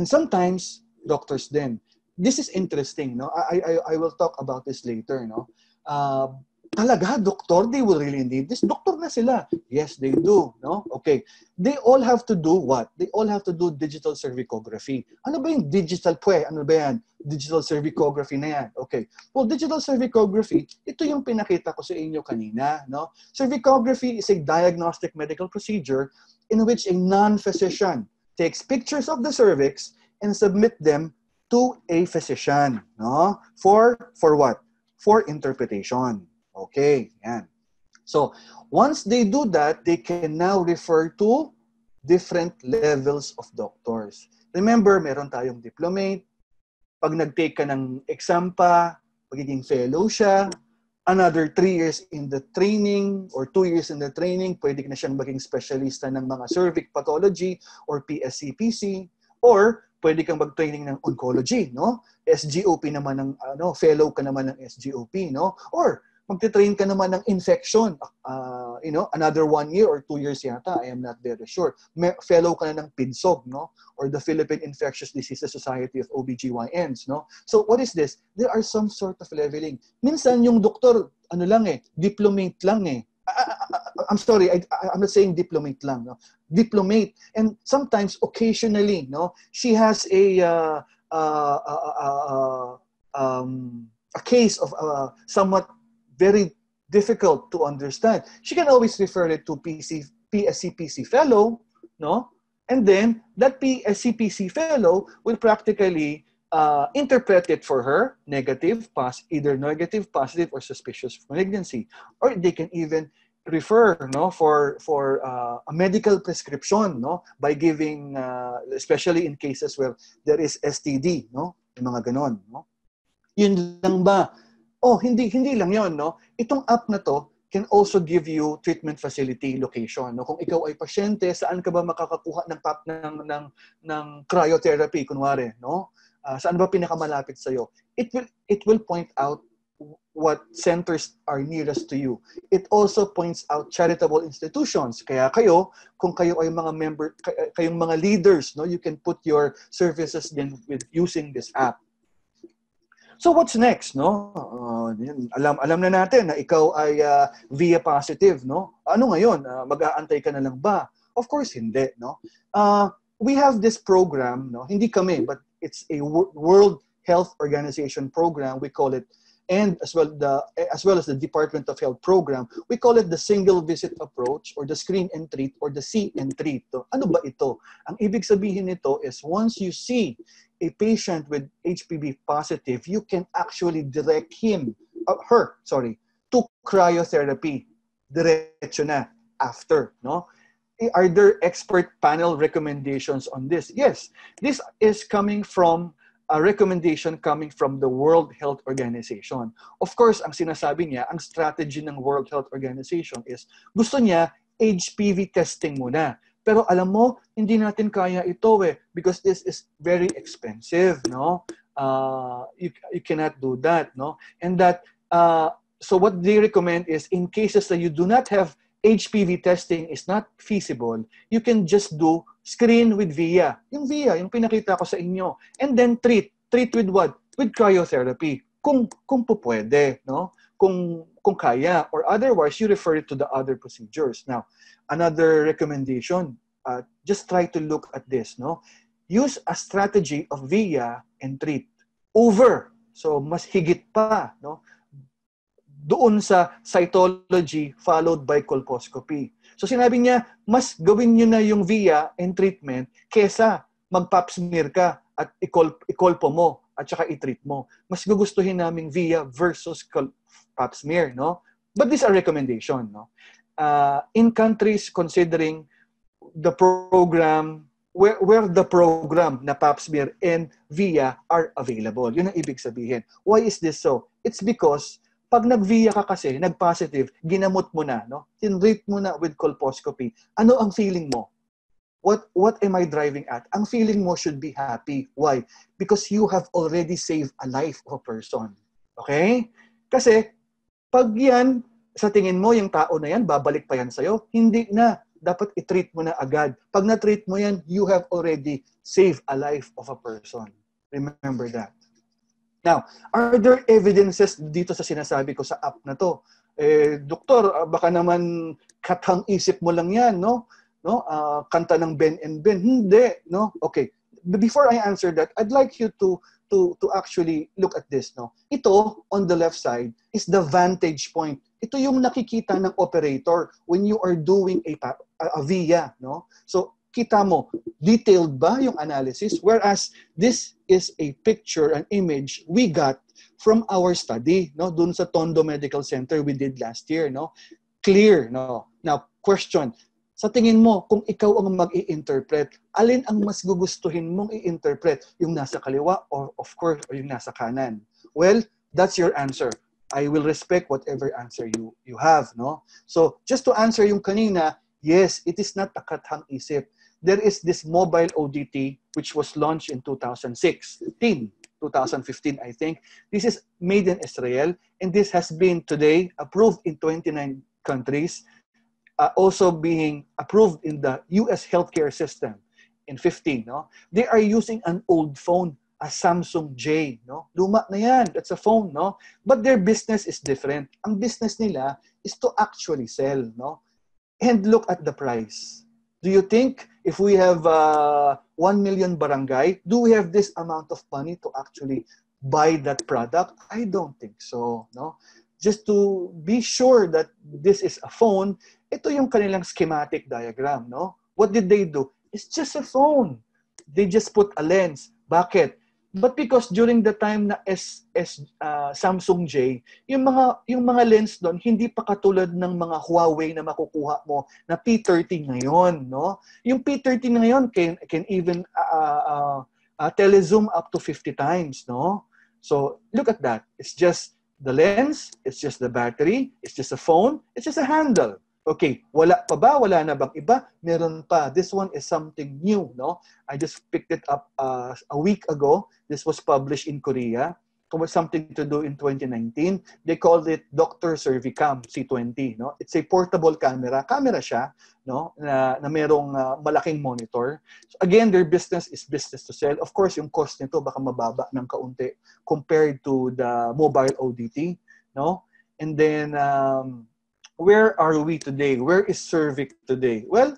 S2: And sometimes doctors then. This is interesting, no? I I I will talk about this later, no? Uh, talaga, doktor, they will really need this. Doktor na sila. Yes, they do. No? Okay. They all have to do what? They all have to do digital cervicography. Ano ba yung digital pwe? Ano ba yan? Digital cervicography na yan. Okay. Well, digital cervicography, ito yung pinakita ko sa inyo kanina. No? Cervicography is a diagnostic medical procedure in which a non-physician takes pictures of the cervix and submit them to a physician. No? For, for what? For interpretation. Okay, yan. So, once they do that, they can now refer to different levels of doctors. Remember, meron tayong diplomate. Pag nag-take ka ng exam pa, pagiging fellow siya, another three years in the training or two years in the training, pwede na siyang maging specialista ng mga cervix pathology or PSCPC or pwede kang mag-training ng oncology, no? SGOP naman ng ano, fellow ka naman ng SGOP, no? Or magte-train ka naman ng infection, uh, you know, another one year or two years yata, I am not very sure. May, fellow ka na ng PIDSOG, no? Or the Philippine Infectious Diseases Society of OBGYNs, no? So what is this? There are some sort of leveling. Minsan yung doktor, ano lang eh, diplomate lang eh. I'm sorry, I, I'm not saying diplomate lang, no? Diplomate. And sometimes, occasionally, no? She has a, uh, uh, uh, uh, uh um, a case of uh, somewhat very difficult to understand. She can always refer it to PC, PSCPC fellow, no? And then that PSCPC fellow will practically uh, interpret it for her negative, pos- either negative, positive, or suspicious malignancy. Or they can even refer no for for uh, a medical prescription no by giving uh, especially in cases where there is STD no yung mga ganon no yun lang ba Oh, hindi hindi lang 'yon, no? Itong app na to can also give you treatment facility location. No? Kung ikaw ay pasyente, saan ka ba makakakuha ng pap ng ng ng cryotherapy kunwari, no? Uh, saan ba pinakamalapit sa iyo? It will it will point out what centers are nearest to you. It also points out charitable institutions. Kaya kayo, kung kayo ay mga member, kayong mga leaders, no, you can put your services din with using this app. So what's next, no? Uh, alam alam na natin na ikaw ay uh, via positive, no? Ano ngayon? Uh, mag-aantay ka na lang ba? Of course hindi, no? Uh, we have this program, no? Hindi kami, but it's a World Health Organization program. We call it and as well the as well as the Department of Health program, we call it the single visit approach or the screen and treat or the see and treat. Ano ba ito? Ang ibig sabihin nito is once you see a patient with HPV positive, you can actually direct him, uh, her, sorry, to cryotherapy. Diretso na after, no? Are there expert panel recommendations on this? Yes. This is coming from a recommendation coming from the World Health Organization. Of course, ang sinasabi niya, ang strategy ng World Health Organization is gusto niya HPV testing muna. Pero alam mo, hindi natin kaya ito eh because this is very expensive, no? Uh, you, you cannot do that, no? And that, uh, so what they recommend is in cases that you do not have HPV testing is not feasible, you can just do screen with VIA. Yung VIA, yung pinakita ko sa inyo. And then treat. Treat with what? With cryotherapy. Kung, kung po pwede, no? Kung, kung kaya. Or otherwise, you refer it to the other procedures. Now, another recommendation, uh, just try to look at this, no? Use a strategy of VIA and treat over. So, mas higit pa, no? doon sa cytology followed by colposcopy. So sinabi niya, mas gawin niyo na yung via and treatment kesa mag-pap smear ka at i-colpo mo at saka i-treat mo. Mas gugustuhin naming via versus pap smear, no? But these are recommendation, no? Uh, in countries considering the program where, where the program na pap smear and via are available. Yun ang ibig sabihin. Why is this so? It's because pag nag-via ka kasi, nag-positive, ginamot mo na, no? Tinrate mo na with colposcopy. Ano ang feeling mo? What what am I driving at? Ang feeling mo should be happy. Why? Because you have already saved a life of a person. Okay? Kasi pag yan, sa tingin mo, yung tao na yan, babalik pa yan sa'yo, hindi na. Dapat i-treat mo na agad. Pag na-treat mo yan, you have already saved a life of a person. Remember that. Now, are there evidences dito sa sinasabi ko sa app na to? Eh, doktor, ah, baka naman katang isip mo lang yan, no? No? Uh, kanta ng Ben and Ben. Hindi, no? Okay. Before I answer that, I'd like you to to to actually look at this, no? Ito on the left side is the vantage point. Ito yung nakikita ng operator when you are doing a a, a via, no? So kita mo, detailed ba yung analysis? Whereas this is a picture, an image we got from our study, no? Doon sa Tondo Medical Center we did last year, no? Clear, no? Now, question, sa tingin mo, kung ikaw ang mag-i-interpret, alin ang mas gugustuhin mong i-interpret? Yung nasa kaliwa or of course, or yung nasa kanan? Well, that's your answer. I will respect whatever answer you you have, no? So, just to answer yung kanina, yes, it is not a kathang isip there is this mobile ODT which was launched in 2016, 2015, I think. This is made in Israel, and this has been today approved in 29 countries, uh, also being approved in the US healthcare system in 15. No? They are using an old phone, a Samsung J. No? Luma na yan. That's a phone. No? But their business is different. Ang business nila is to actually sell. No? And look at the price do you think if we have uh, 1 million barangay, do we have this amount of money to actually buy that product? I don't think so. No? Just to be sure that this is a phone, ito yung kanilang schematic diagram. No? What did they do? It's just a phone. They just put a lens. Bakit? But because during the time na S, S uh, Samsung J, yung mga yung mga lens doon hindi pa katulad ng mga Huawei na makukuha mo na P30 ngayon, no? Yung P30 ngayon can can even uh, uh, uh, telezoom up to 50 times, no? So look at that. It's just the lens, it's just the battery, it's just a phone, it's just a handle. Okay, wala pa ba? Wala na bang iba? Meron pa. This one is something new, no? I just picked it up uh, a week ago. This was published in Korea. It was something to do in 2019. They called it Dr. Cervicam C20, no? It's a portable camera. Camera siya, no? Na, na merong uh, malaking monitor. So again, their business is business to sell. Of course, yung cost nito baka mababa ng kaunti compared to the mobile ODT, no? And then um, where are we today? Where is CerviQ today? Well,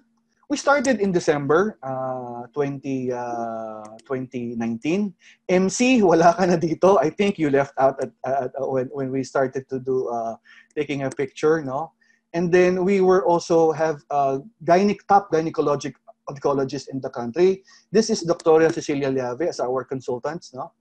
S2: we started in December uh, 20, uh, 2019. MC, wala ka na dito. I think you left out at, at, uh, when, when we started to do uh, taking a picture, no? And then we were also have uh, top gynecologic oncologist in the country. This is Dr. Cecilia Llave as our consultants, no?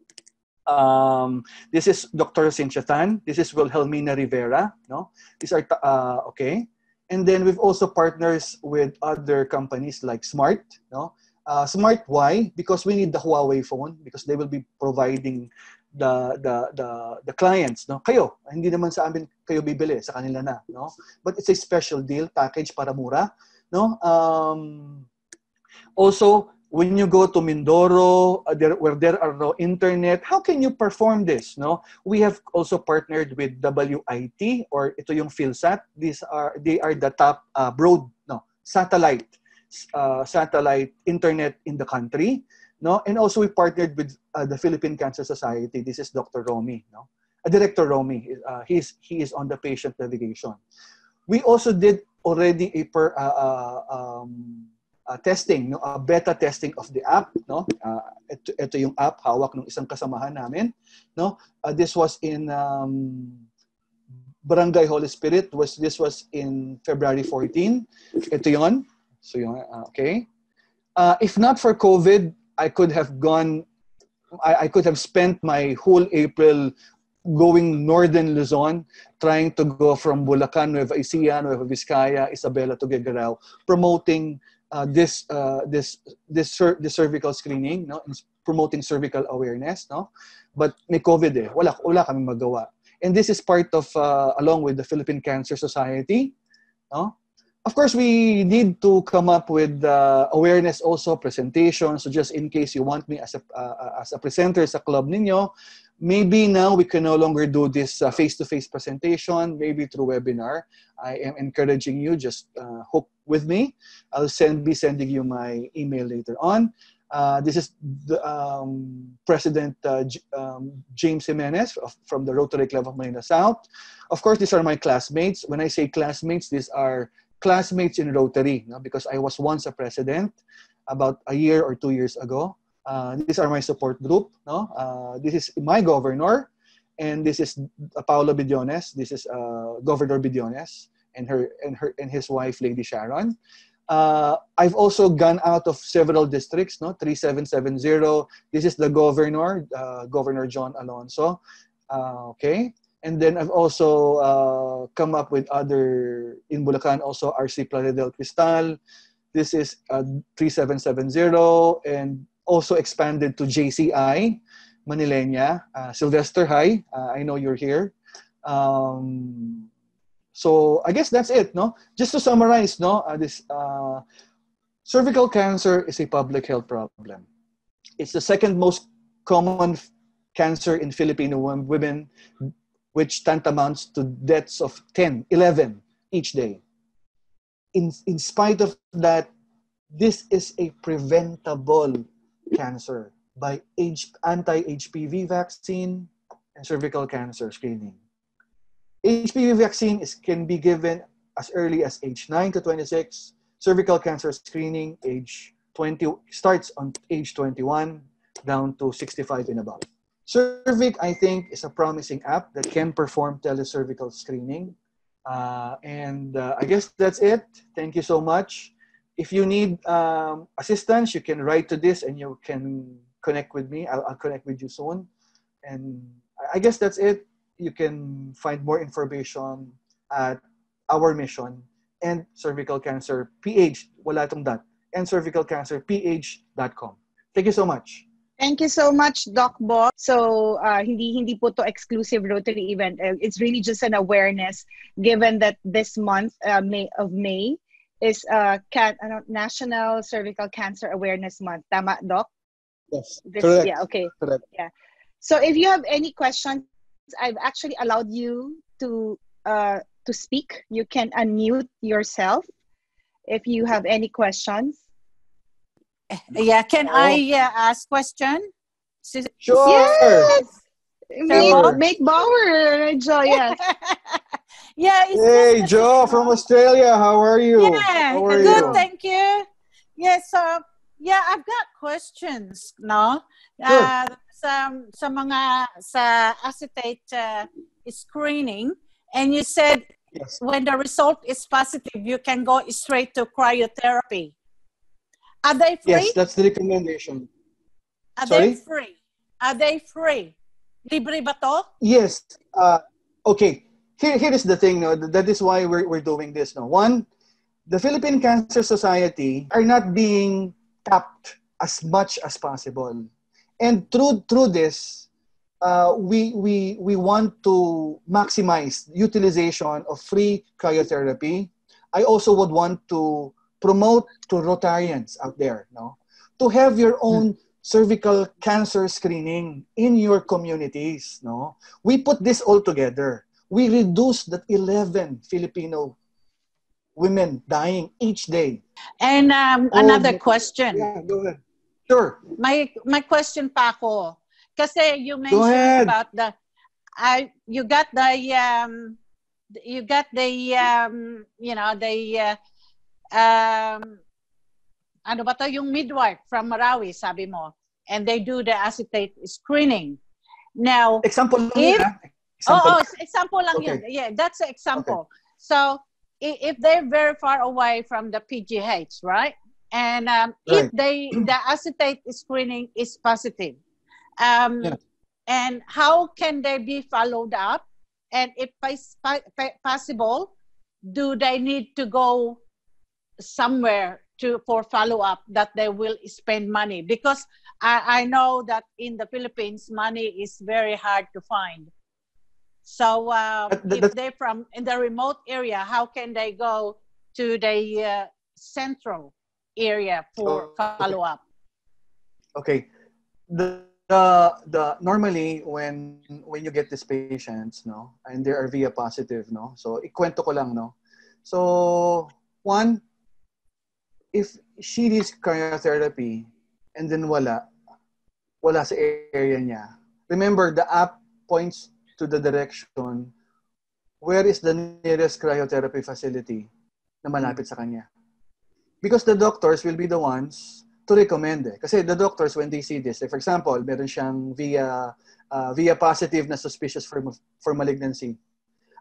S2: Um, this is Dr. Cynthia Tan. This is Wilhelmina Rivera, no? These are, uh, okay. And then we've also partners with other companies like Smart. No? Uh, Smart, why? Because we need the Huawei phone because they will be providing the the the the clients no kayo hindi naman sa amin kayo bibili sa kanila na no but it's a special deal package para mura no um also when you go to Mindoro, uh, there, where there are no internet, how can you perform this? No, we have also partnered with WIT or ito yung Philsat. These are they are the top uh, broad no satellite uh, satellite internet in the country. No, and also we partnered with uh, the Philippine Cancer Society. This is Dr. Romy. No, uh, Director Romy. Uh, he's he is on the patient navigation. We also did already a per um, uh, testing, no, uh, beta testing of the app, no. Uh, ito, ito yung app hawak ng isang kasamahan namin, no. Uh, this was in um, Barangay Holy Spirit. Was this was in February 14. Ito yon. So yun, uh, okay. Uh, if not for COVID, I could have gone. I, I could have spent my whole April going northern Luzon, trying to go from Bulacan, Nueva Ecija, Nueva Vizcaya, Isabela to Tuguegarao, promoting uh, this uh, this this this cervical screening no promoting cervical awareness no? But may covid eh. Wala wala kaming magawa. And this is part of uh, along with the Philippine Cancer Society no? Of course we need to come up with uh, awareness also presentation. So just in case you want me as a uh, as a presenter sa club ninyo maybe now we can no longer do this uh, face-to-face presentation maybe through webinar i am encouraging you just uh, hook with me. I'll send be sending you my email later on. Uh, this is the um, president uh, um, james jimenez of, from the rotary club of manila south. Of course these are my classmates. When i say classmates these are classmates in rotary because i was once a president about a year or two years ago. Uh, these are my support group. No, uh, this is my governor, and this is uh, Paolo Bidiones. This is uh, Governor Bidiones and her and her and his wife, Lady Sharon. Uh, I've also gone out of several districts. No, three seven seven zero. This is the governor, uh, Governor John Alonso. okay, and then I've also come up with other in Bulacan. Also, RC Playa del Cristal. This is 3770 and also expanded to JCI, Manilena, uh, Sylvester High. Uh, I know you're here. Um, so I guess that's it, no? Just to summarize, no, uh, this uh, cervical cancer is a public health problem. It's the second most common cancer in Filipino women, which tantamounts to deaths of 10, 11 each day. In, in spite of that, this is a preventable cancer by anti-HPV vaccine and cervical cancer screening. HPV vaccine is, can be given as early as age 9 to 26. Cervical cancer screening age 20 starts on age 21 down to 65 and above. CerviQ, I think, is a promising app that can perform telecervical screening. Uh, and uh, I guess that's it. Thank you so much if you need um, assistance, you can write to this and you can connect with me. I'll, I'll, connect with you soon. And I guess that's it. You can find more information at our mission and cervical cancer ph wala tong dot and cervical cancer ph.com. Thank you so much.
S1: Thank you so much, Doc Bo. So, uh, hindi hindi po to exclusive Rotary event. Uh, it's really just an awareness, given that this month, uh, May of May, is uh, can, ano, National Cervical Cancer Awareness Month. Tama, Doc?
S2: Yes,
S1: this,
S2: correct.
S1: Yeah, okay.
S2: Correct.
S1: Yeah. So if you have any questions, I've actually allowed you to uh, to speak. You can unmute yourself if you have any questions.
S3: Yeah, can I uh, ask question?
S2: Sure.
S1: Yes. Make, make Bauer, Joe, yes. [laughs]
S3: yeah.
S2: Hey, Joe from Australia. How are you?
S3: Yeah,
S2: How are
S3: good.
S2: you?
S3: Thank you. Yes, uh, yeah, I've got questions, no?
S2: Sure.
S3: Uh, sa, sa mga, sa acetate uh, screening, and you said
S2: Yes.
S3: when the result is positive, you can go straight to cryotherapy. Are they free?
S2: Yes, that's the recommendation.
S3: Are
S2: sorry?
S3: they free? Are they free? Libre ba to?
S2: Yes. Uh, okay. Here, here is the thing. No, that is why we're, we're doing this. No, one, the Philippine Cancer Society are not being tapped as much as possible, and through through this, uh, we we we want to maximize utilization of free cryotherapy. I also would want to promote to Rotarians out there, no, to have your own cervical cancer screening in your communities, no. We put this all together. We reduce that 11 Filipino women dying each day.
S3: And um,
S2: Oh,
S3: another question.
S2: Yeah, go ahead. Sure.
S3: May may question pa ako. Kasi you mentioned about the I you got the um you got the um you know the uh, um ano ba to yung midwife from Marawi sabi mo and they do the acetate screening. Now
S2: Example lang
S3: If-
S2: yun, ah.
S3: Oh,
S2: Example.
S3: oh, example lang
S2: Okay.
S3: yun. Yeah, that's an example. So, i- if they're very far away from the PGH, right? And um, if they [clears throat] the acetate screening is positive, um,
S2: Yeah.
S3: and how can they be followed up? And if pos- pa- pa- possible, do they need to go somewhere to for follow up that they will spend money? Because I, I know that in the Philippines, money is very hard to find. So uh,
S2: That- that-
S3: if they're from in the remote area, how can they go to the uh, central area for
S2: Oh, okay.
S3: follow up?
S2: Okay. The, the the normally when when you get these patients, no, and they are via positive, no. So ikwento ko lang, no. So one, if she needs cryotherapy and then wala, wala sa area niya. Remember the app points to the direction where is the nearest cryotherapy facility na malapit sa kanya. Because the doctors will be the ones to recommend eh. Kasi the doctors, when they see this, like for example, meron siyang via, uh, via positive na suspicious for, for malignancy.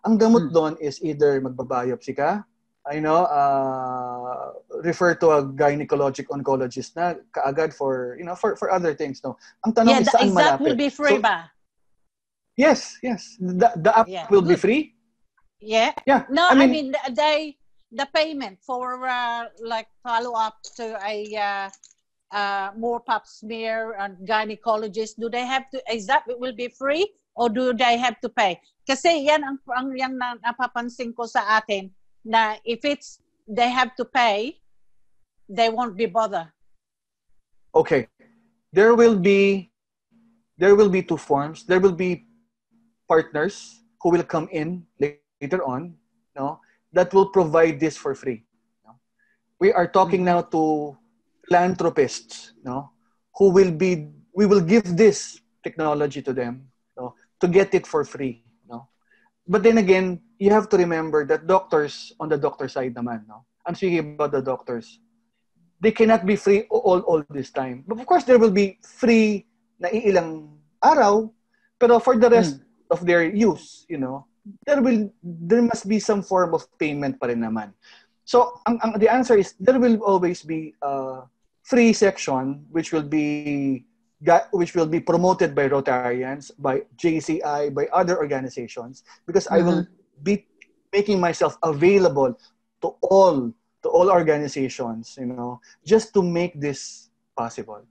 S2: Ang gamot doon is either magbabiopsy ka, I know, uh, refer to a gynecologic oncologist na kaagad for, you know, for, for other things, no? Ang tanong
S3: yeah,
S2: is
S3: the,
S2: saan
S3: that
S2: malapit?
S3: will be free
S2: So-
S3: ba?
S2: Yes, yes. The, the app
S3: Yeah.
S2: will be free.
S3: Yeah.
S2: Yeah.
S3: No,
S2: I
S3: I
S2: mean-
S3: mean, the they the payment for uh, like follow up to a uh, uh, more pap smear and gynecologist. Do they have to? Is that it will be free or do they have to pay? Kasi yan ang ang yang na, napapansin ko sa atin na if it's they have to pay, they won't be bothered.
S2: Okay. There will be there will be two forms. There will be partners who will come in later on, no, that will provide this for free. no? We are talking mm-hmm. now to philanthropists, no, who will be we will give this technology to them, no, to get it for free, no. But then again, you have to remember that doctors on the doctor side naman, no. I'm speaking about the doctors they cannot be free all all this time. But of course, there will be free na ilang araw, pero for the rest mm. Of their use, you know, there will there must be some form of payment pa rin naman. So, ang, ang the answer is there will always be a free section which will be which will be promoted by Rotarians, by JCI, by other organizations because I will mm-hmm. be making myself available to all to all organizations, you know, just to make this possible.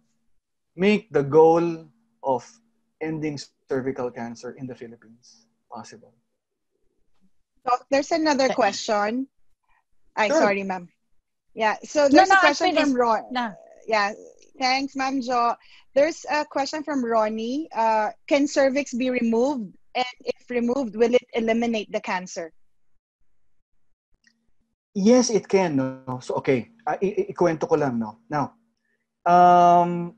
S2: Make the goal of ending cervical cancer in the Philippines possible.
S1: So there's another question. I
S2: Sure.
S1: sorry, ma'am. Yeah. So there's
S3: no,
S1: a
S3: I'm
S1: question from. Ron.
S3: No.
S1: Yeah. Thanks, ma'am Jo. There's a question from Ronnie. Uh, can cervix be removed? And if removed, will it eliminate the cancer?
S2: Yes, it can. No? So, okay. Uh, i- i- ikwento ko lang, no? Now, um,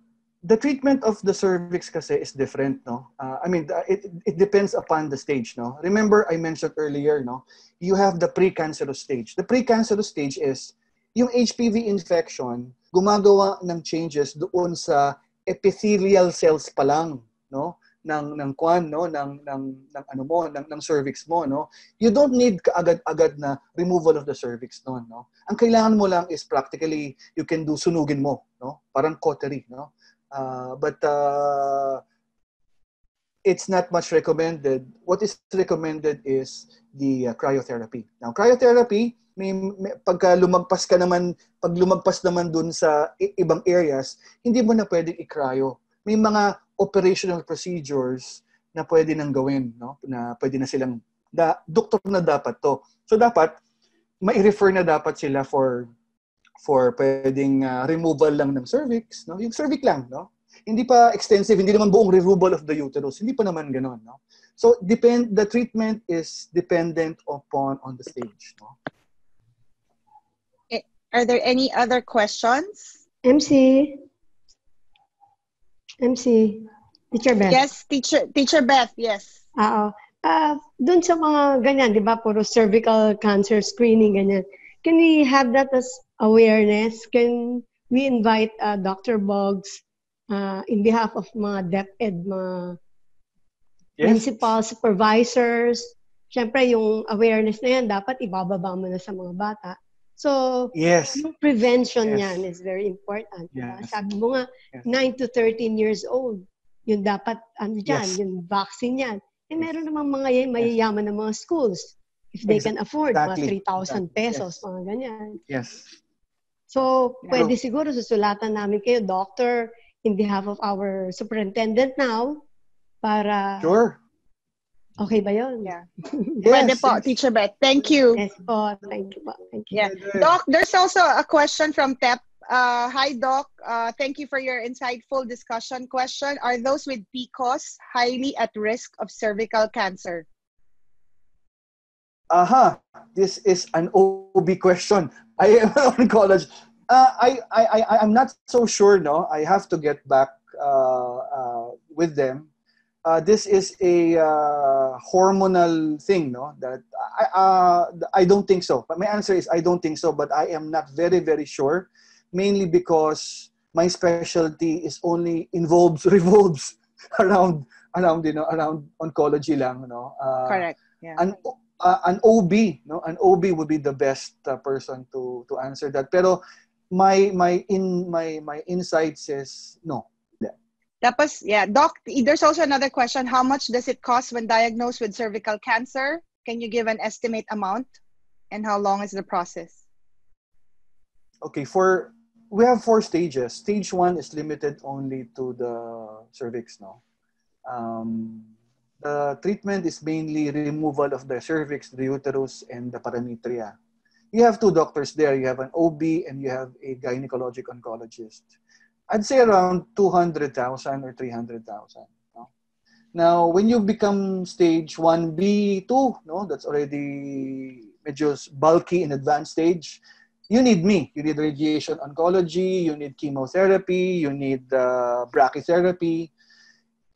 S2: the treatment of the cervix kasi is different, no? Uh, I mean, it, it depends upon the stage, no? Remember, I mentioned earlier, no? You have the precancerous stage. The precancerous stage is yung HPV infection gumagawa ng changes doon sa epithelial cells pa lang, no? ng ng kwan no ng ng ng ano mo ng ng cervix mo no you don't need kaagad-agad na removal of the cervix no no ang kailangan mo lang is practically you can do sunugin mo no parang cautery no uh, but uh, it's not much recommended what is recommended is the uh, cryotherapy now cryotherapy may, may pagka lumagpas ka naman pag lumagpas naman dun sa i- ibang areas hindi mo na pwedeng i-cryo may mga operational procedures na pwede nang gawin, no? Na pwede na silang da, doktor na dapat to. So dapat mai-refer na dapat sila for for pwedeng uh, removal lang ng cervix, no? Yung cervix lang, no? Hindi pa extensive, hindi naman buong removal of the uterus. Hindi pa naman ganoon, no? So depend the treatment is dependent upon on the stage, no?
S1: Eh, are there any other questions?
S4: MC. MC. Teacher Beth.
S1: Yes, teacher teacher Beth, yes.
S4: Oo. Ah, doon sa mga ganyan, di ba, puro cervical cancer screening, ganyan. Can we have that as awareness? Can we invite uh, Dr. Boggs uh, in behalf of mga DepEd, mga
S2: Yes.
S4: principal supervisors? Siyempre, yung awareness na yan, dapat ibababa mo na sa mga bata. So,
S2: Yes.
S4: yung prevention
S2: Yes.
S4: niyan is very important. diba?
S2: Yes.
S4: Sabi mo nga,
S2: Yes.
S4: 9 to 13 years old, yung dapat, ano dyan,
S2: Yes.
S4: yung vaccine yan. Eh, meron namang mga yan, mayayaman ng mga schools. If they can afford,
S2: Exactly.
S4: mga 3,000
S2: Exactly.
S4: pesos,
S2: Yes.
S4: mga ganyan.
S2: Yes.
S4: So,
S1: Yeah.
S4: pwede siguro susulatan namin kayo, doctor, in behalf of our superintendent now, para,
S2: Sure.
S4: okay ba yun?
S1: Yeah. [laughs]
S2: Yes.
S1: Pwede po,
S2: yes.
S1: teacher Beth. Thank you.
S4: Yes po, thank you po. Thank you.
S1: Yeah. Doc, there's also a question from Tep. Uh, hi, Doc. Uh, thank you for your insightful discussion. Question Are those with PCOS highly at risk of cervical cancer?
S2: Aha, this is an OB question. I am [laughs] on college. Uh, I, I, I, I'm not so sure, no. I have to get back uh, uh, with them. Uh, this is a uh, hormonal thing, no. That I, uh, I don't think so. But my answer is I don't think so. But I am not very, very sure, mainly because my specialty is only involves [laughs] revolves around around you know around oncology lang, no. Uh,
S1: Correct. Yeah.
S2: an uh, an OB, no, an OB would be the best uh, person to to answer that. Pero my my in my my insight says no.
S1: Tapos, yeah, Doc, there's also another question. How much does it cost when diagnosed with cervical cancer? Can you give an estimate amount? And how long is the process?
S2: Okay, for we have four stages. Stage one is limited only to the cervix, no. Um, the treatment is mainly removal of the cervix, the uterus, and the parametria. You have two doctors there. You have an OB and you have a gynecologic oncologist. I'd say around 200,000 or 300,000. No? Now, when you become stage 1B, 2, no, that's already medyo bulky in advanced stage, you need me. You need radiation oncology, you need chemotherapy, you need uh, brachytherapy.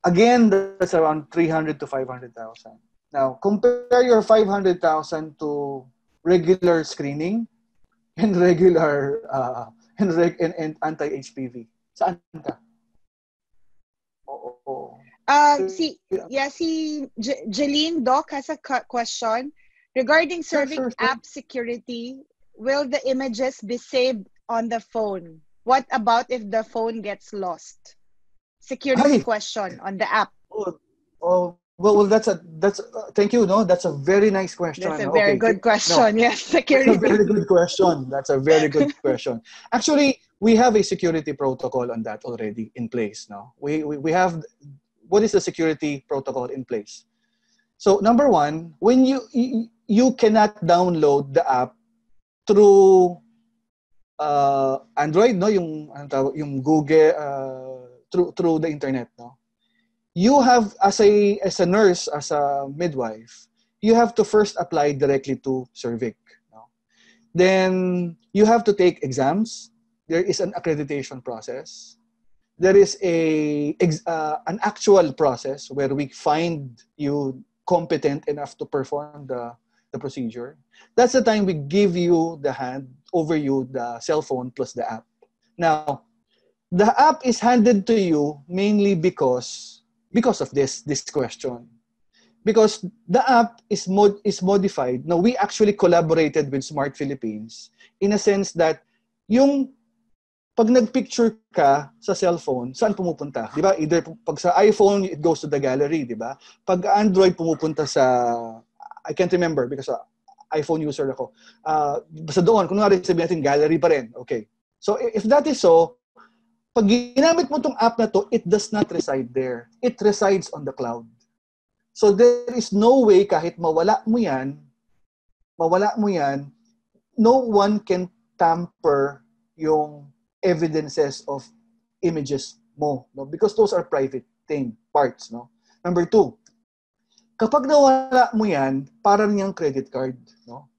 S2: Again, that's around 300 to 500,000. Now, compare your 500,000 to regular screening and regular uh, and, reg- and, and anti-HPV. Saan ka? Oo.
S1: Uh, see,
S2: Yeah.
S1: J- Jeline, Doc has a question. Regarding
S2: Sure, sure, sure.
S1: app security, will the images be saved on the phone? What about if the phone gets lost? Security
S2: Ay!
S1: question on the app.
S2: Oh, oh, well, well, that's a that's uh, thank you. No, that's a very nice question.
S1: That's a very
S2: Okay,
S1: good
S2: no.
S1: question. Yes, [laughs]
S2: That's a very good question. That's a very good [laughs] question. Actually, we have a security protocol on that already in place now. We, we, we have, what is the security protocol in place? So number one, when you, you, you cannot download the app through uh, Android, no? Yung, yung Google, uh, through, through the internet, no? You have, as a, as a nurse, as a midwife, you have to first apply directly to CerviQ. No? Then you have to take exams. There is an accreditation process. There is a uh, an actual process where we find you competent enough to perform the, the procedure. That's the time we give you the hand over you the cell phone plus the app. Now, the app is handed to you mainly because because of this this question. Because the app is mod is modified. Now, we actually collaborated with Smart Philippines in a sense that yung pag nag-picture ka sa cellphone, saan pumupunta? Di ba? Either pag sa iPhone, it goes to the gallery, di ba? Pag Android, pumupunta sa, I can't remember because uh, iPhone user ako. Uh, basta doon, nga sabihin natin, gallery pa rin. Okay. So, if that is so, pag ginamit mo tong app na to, it does not reside there. It resides on the cloud. So, there is no way kahit mawala mo yan, mawala mo yan, no one can tamper yung evidences of images mo. No? Because those are private thing, parts. No? Number two, kapag nawala mo yan, parang yung credit card. No?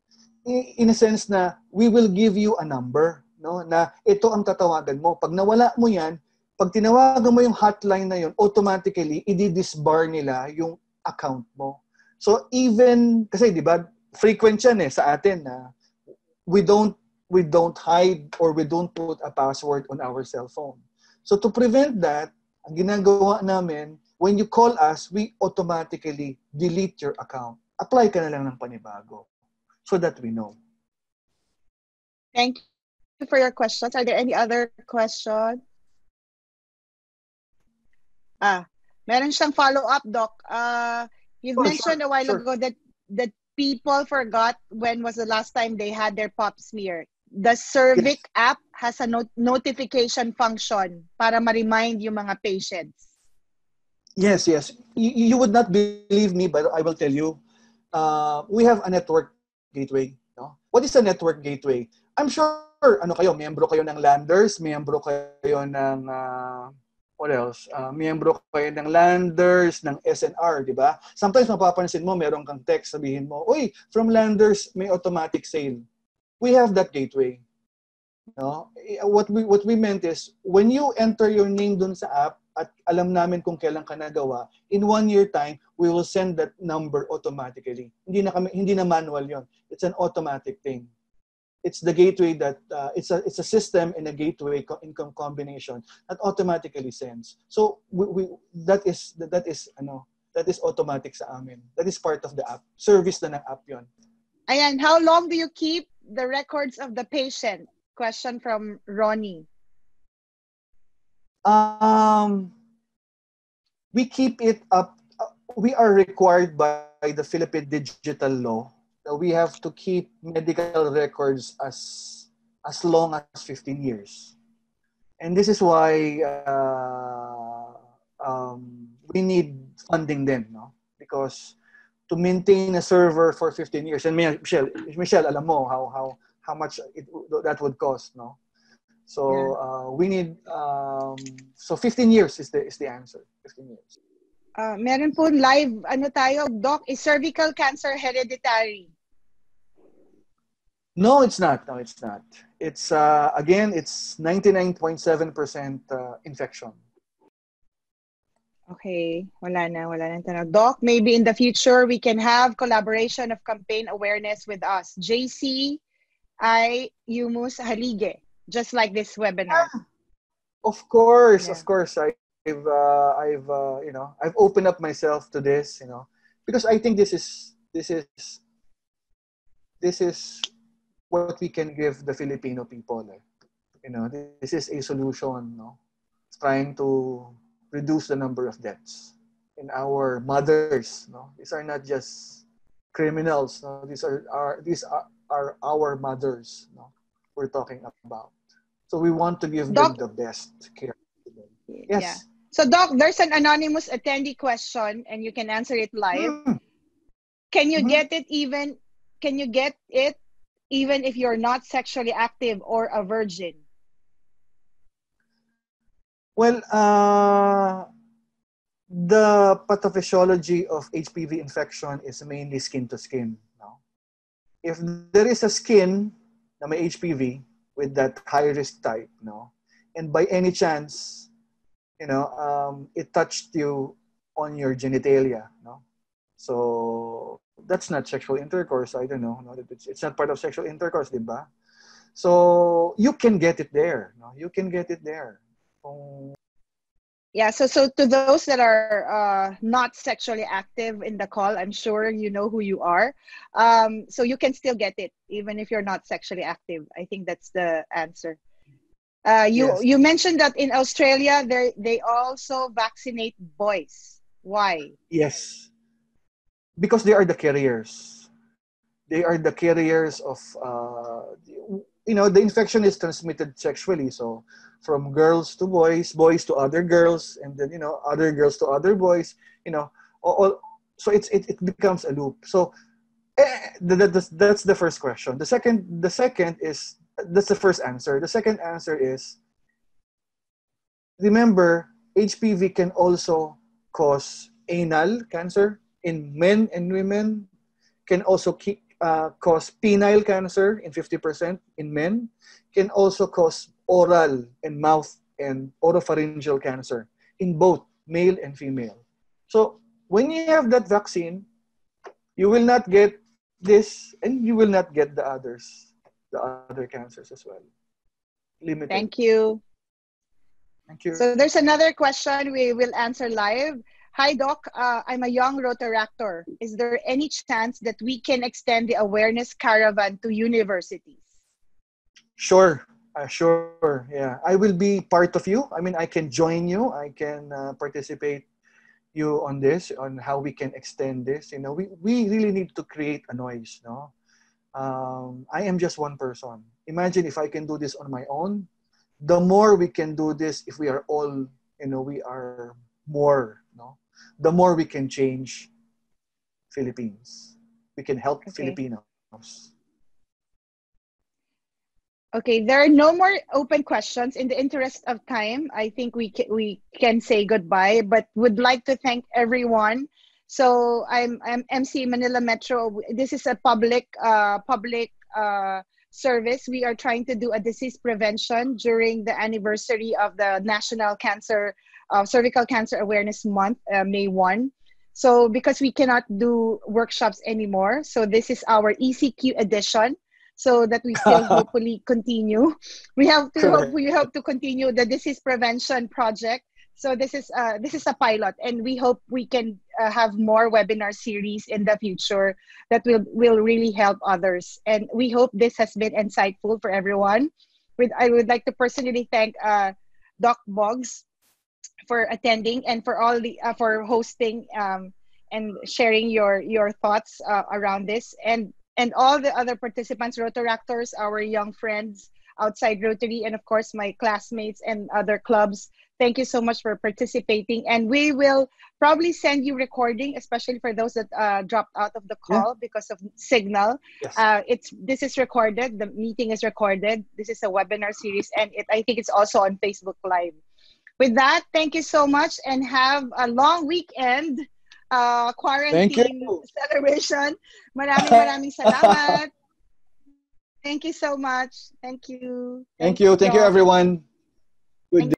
S2: In a sense na we will give you a number no na ito ang tatawagan mo. Pag nawala mo yan pag tinawagan mo yung hotline na yun automatically i-disbar nila yung account mo. So even kasi di ba frequent yan eh sa atin na we don't we don't hide or we don't put a password on our cell phone so to prevent that ang ginagawa namin when you call us we automatically delete your account. Apply ka na lang ng panibago so that we know.
S1: Thank for your questions. Are there any other questions? Ah, meron siyang follow-up, Doc. Uh, you
S2: Sure,
S1: mentioned
S2: sure,
S1: a while
S2: sure.
S1: ago that that people forgot when was the last time they had their Pap smear. The CerviQ app has a not- notification function para ma-remind yung mga patients.
S2: Yes, yes. You, you would not believe me, but I will tell you. Uh, we have a network gateway. No? What is a network gateway? I'm sure, ano kayo, miyembro kayo ng Landers, miyembro kayo ng, uh, what else? Uh, miyembro kayo ng Landers, ng SNR, di ba? Sometimes mapapansin mo, meron kang text, sabihin mo, Uy, from Landers, may automatic sale. We have that gateway. No? Eh, What we what we meant is when you enter your name dun sa app at alam namin kung kailan ka nagawa, in one year time, we will send that number automatically. Hindi na kami hindi na manual 'yon. It's an automatic thing. It's the gateway that uh, it's a it's a system and a gateway co- income combination that automatically sends. So we, we that is that is ano that is automatic sa amin. That is part of the app. Service na ng app 'yon.
S1: Ayan, how long do you keep the records of the patient? Question from Ronnie.
S2: Um, we keep it up. uh, We are required by the Philippine digital law we have to keep medical records as as long as 15 years, and this is why uh, um, we need funding then, no? Because to maintain a server for 15 years, and Michelle, Michelle, alam mo how how how much it, that would cost, no? So uh, we need um, so 15 years is the is the answer. 15 years.
S1: Uh, meron po live, ano tayo, Doc, is cervical cancer hereditary?
S2: No, it's not. No, it's not. It's uh, again, it's 99.7% uh, infection.
S1: Okay, wala na, wala na tanong. Doc, maybe in the future we can have collaboration of campaign awareness with us. JC, I, Yumus, Halige, just like this webinar.
S2: Of course,
S1: Yeah.
S2: of course. I, I've uh, I've uh, you know I've opened up myself to this, you know, because I think this is this is this is what we can give the Filipino people. eh. You know, this is a solution, no, trying to reduce the number of deaths in our mothers. No, these are not just criminals. No, these are, are these are, are our mothers. No, we're talking about. So we want to give them the best care. Yes.
S1: Yeah. So, Doc, there's an anonymous attendee question, and you can answer it live.
S2: Hmm.
S1: Can you
S2: Mhm.
S1: get it even? Can you get it even if you're not sexually active or a virgin?
S2: Well, uh, the pathophysiology of HPV infection is mainly skin to skin. No? If there is a skin na may HPV with that high risk type, no, and by any chance, you know, um, it touched you on your genitalia, no, so that's not sexual intercourse. I don't know. No, it's, it's not part of sexual intercourse, di ba? So you can get it there. No? You can get it there. Kung-
S1: Yeah, so so to those that are uh, not sexually active in the call, I'm sure you know who you are. Um, so you can still get it even if you're not sexually active. I think that's the answer. Uh, you
S2: Yes.
S1: you mentioned that in Australia they they also vaccinate boys. Why?
S2: Yes. Because they are the carriers. They are the carriers of, uh, you know, the infection is transmitted sexually. So from girls to boys, boys to other girls, and then, you know, other girls to other boys, you know, all, so it's, it, it becomes a loop. So eh, that- that's, that's the first question. The second, the second is, that's the first answer. The second answer is, remember, HPV can also cause anal cancer in men and women, can also uh, cause penile cancer in 50% in men, can also cause oral and mouth and oropharyngeal cancer in both male and female. So when you have that vaccine, you will not get this and you will not get the others, the other cancers as well. Limited.
S1: Thank you.
S2: Thank you.
S1: So there's another question we will answer live. Hi, Doc. Uh, I'm a young Rotaractor. Is there any chance that we can extend the awareness caravan to universities?
S2: Sure, uh, sure. Yeah, I will be part of you. I mean, I can join you. I can uh, participate you on this, on how we can extend this. You know, we, we really need to create a noise. No, um, I am just one person. Imagine if I can do this on my own. The more we can do this, if we are all, you know, we are more. The more we can change Philippines. We can help
S1: Okay.
S2: Filipinos.
S1: Okay, there are no more open questions. In the interest of time, I think we can, we can say goodbye, but would like to thank everyone. So I'm I'm MC Manila Metro. This is a public uh, public uh, service. We are trying to do a disease prevention during the anniversary of the National Cancer uh, Cervical Cancer Awareness Month, uh, May one. So because we cannot do workshops anymore, so this is our ECQ edition so that we still [laughs] hopefully continue. We have to hope we hope to continue the disease prevention project. So this is uh, this is a pilot, and we hope we can uh, have more webinar series in the future that will will really help others. And we hope this has been insightful for everyone. With I would like to personally thank uh, Doc Boggs for attending and for all the uh, for hosting um, and sharing your your thoughts uh, around this. And and all the other participants rotaractors our young friends outside rotary and of course my classmates and other clubs thank you so much for participating. And we will probably send you recording especially for those that uh, dropped out of the
S2: Yeah.
S1: call because of signal.
S2: Yes.
S1: uh, it's this is recorded. The meeting is recorded. This is a webinar series and it, i think it's also on facebook live with that thank you so much and have a long weekend uh, quarantine celebration. Maraming maraming salamat. Thank you so much. Thank you.
S2: Thank you. Thank you, everyone. Good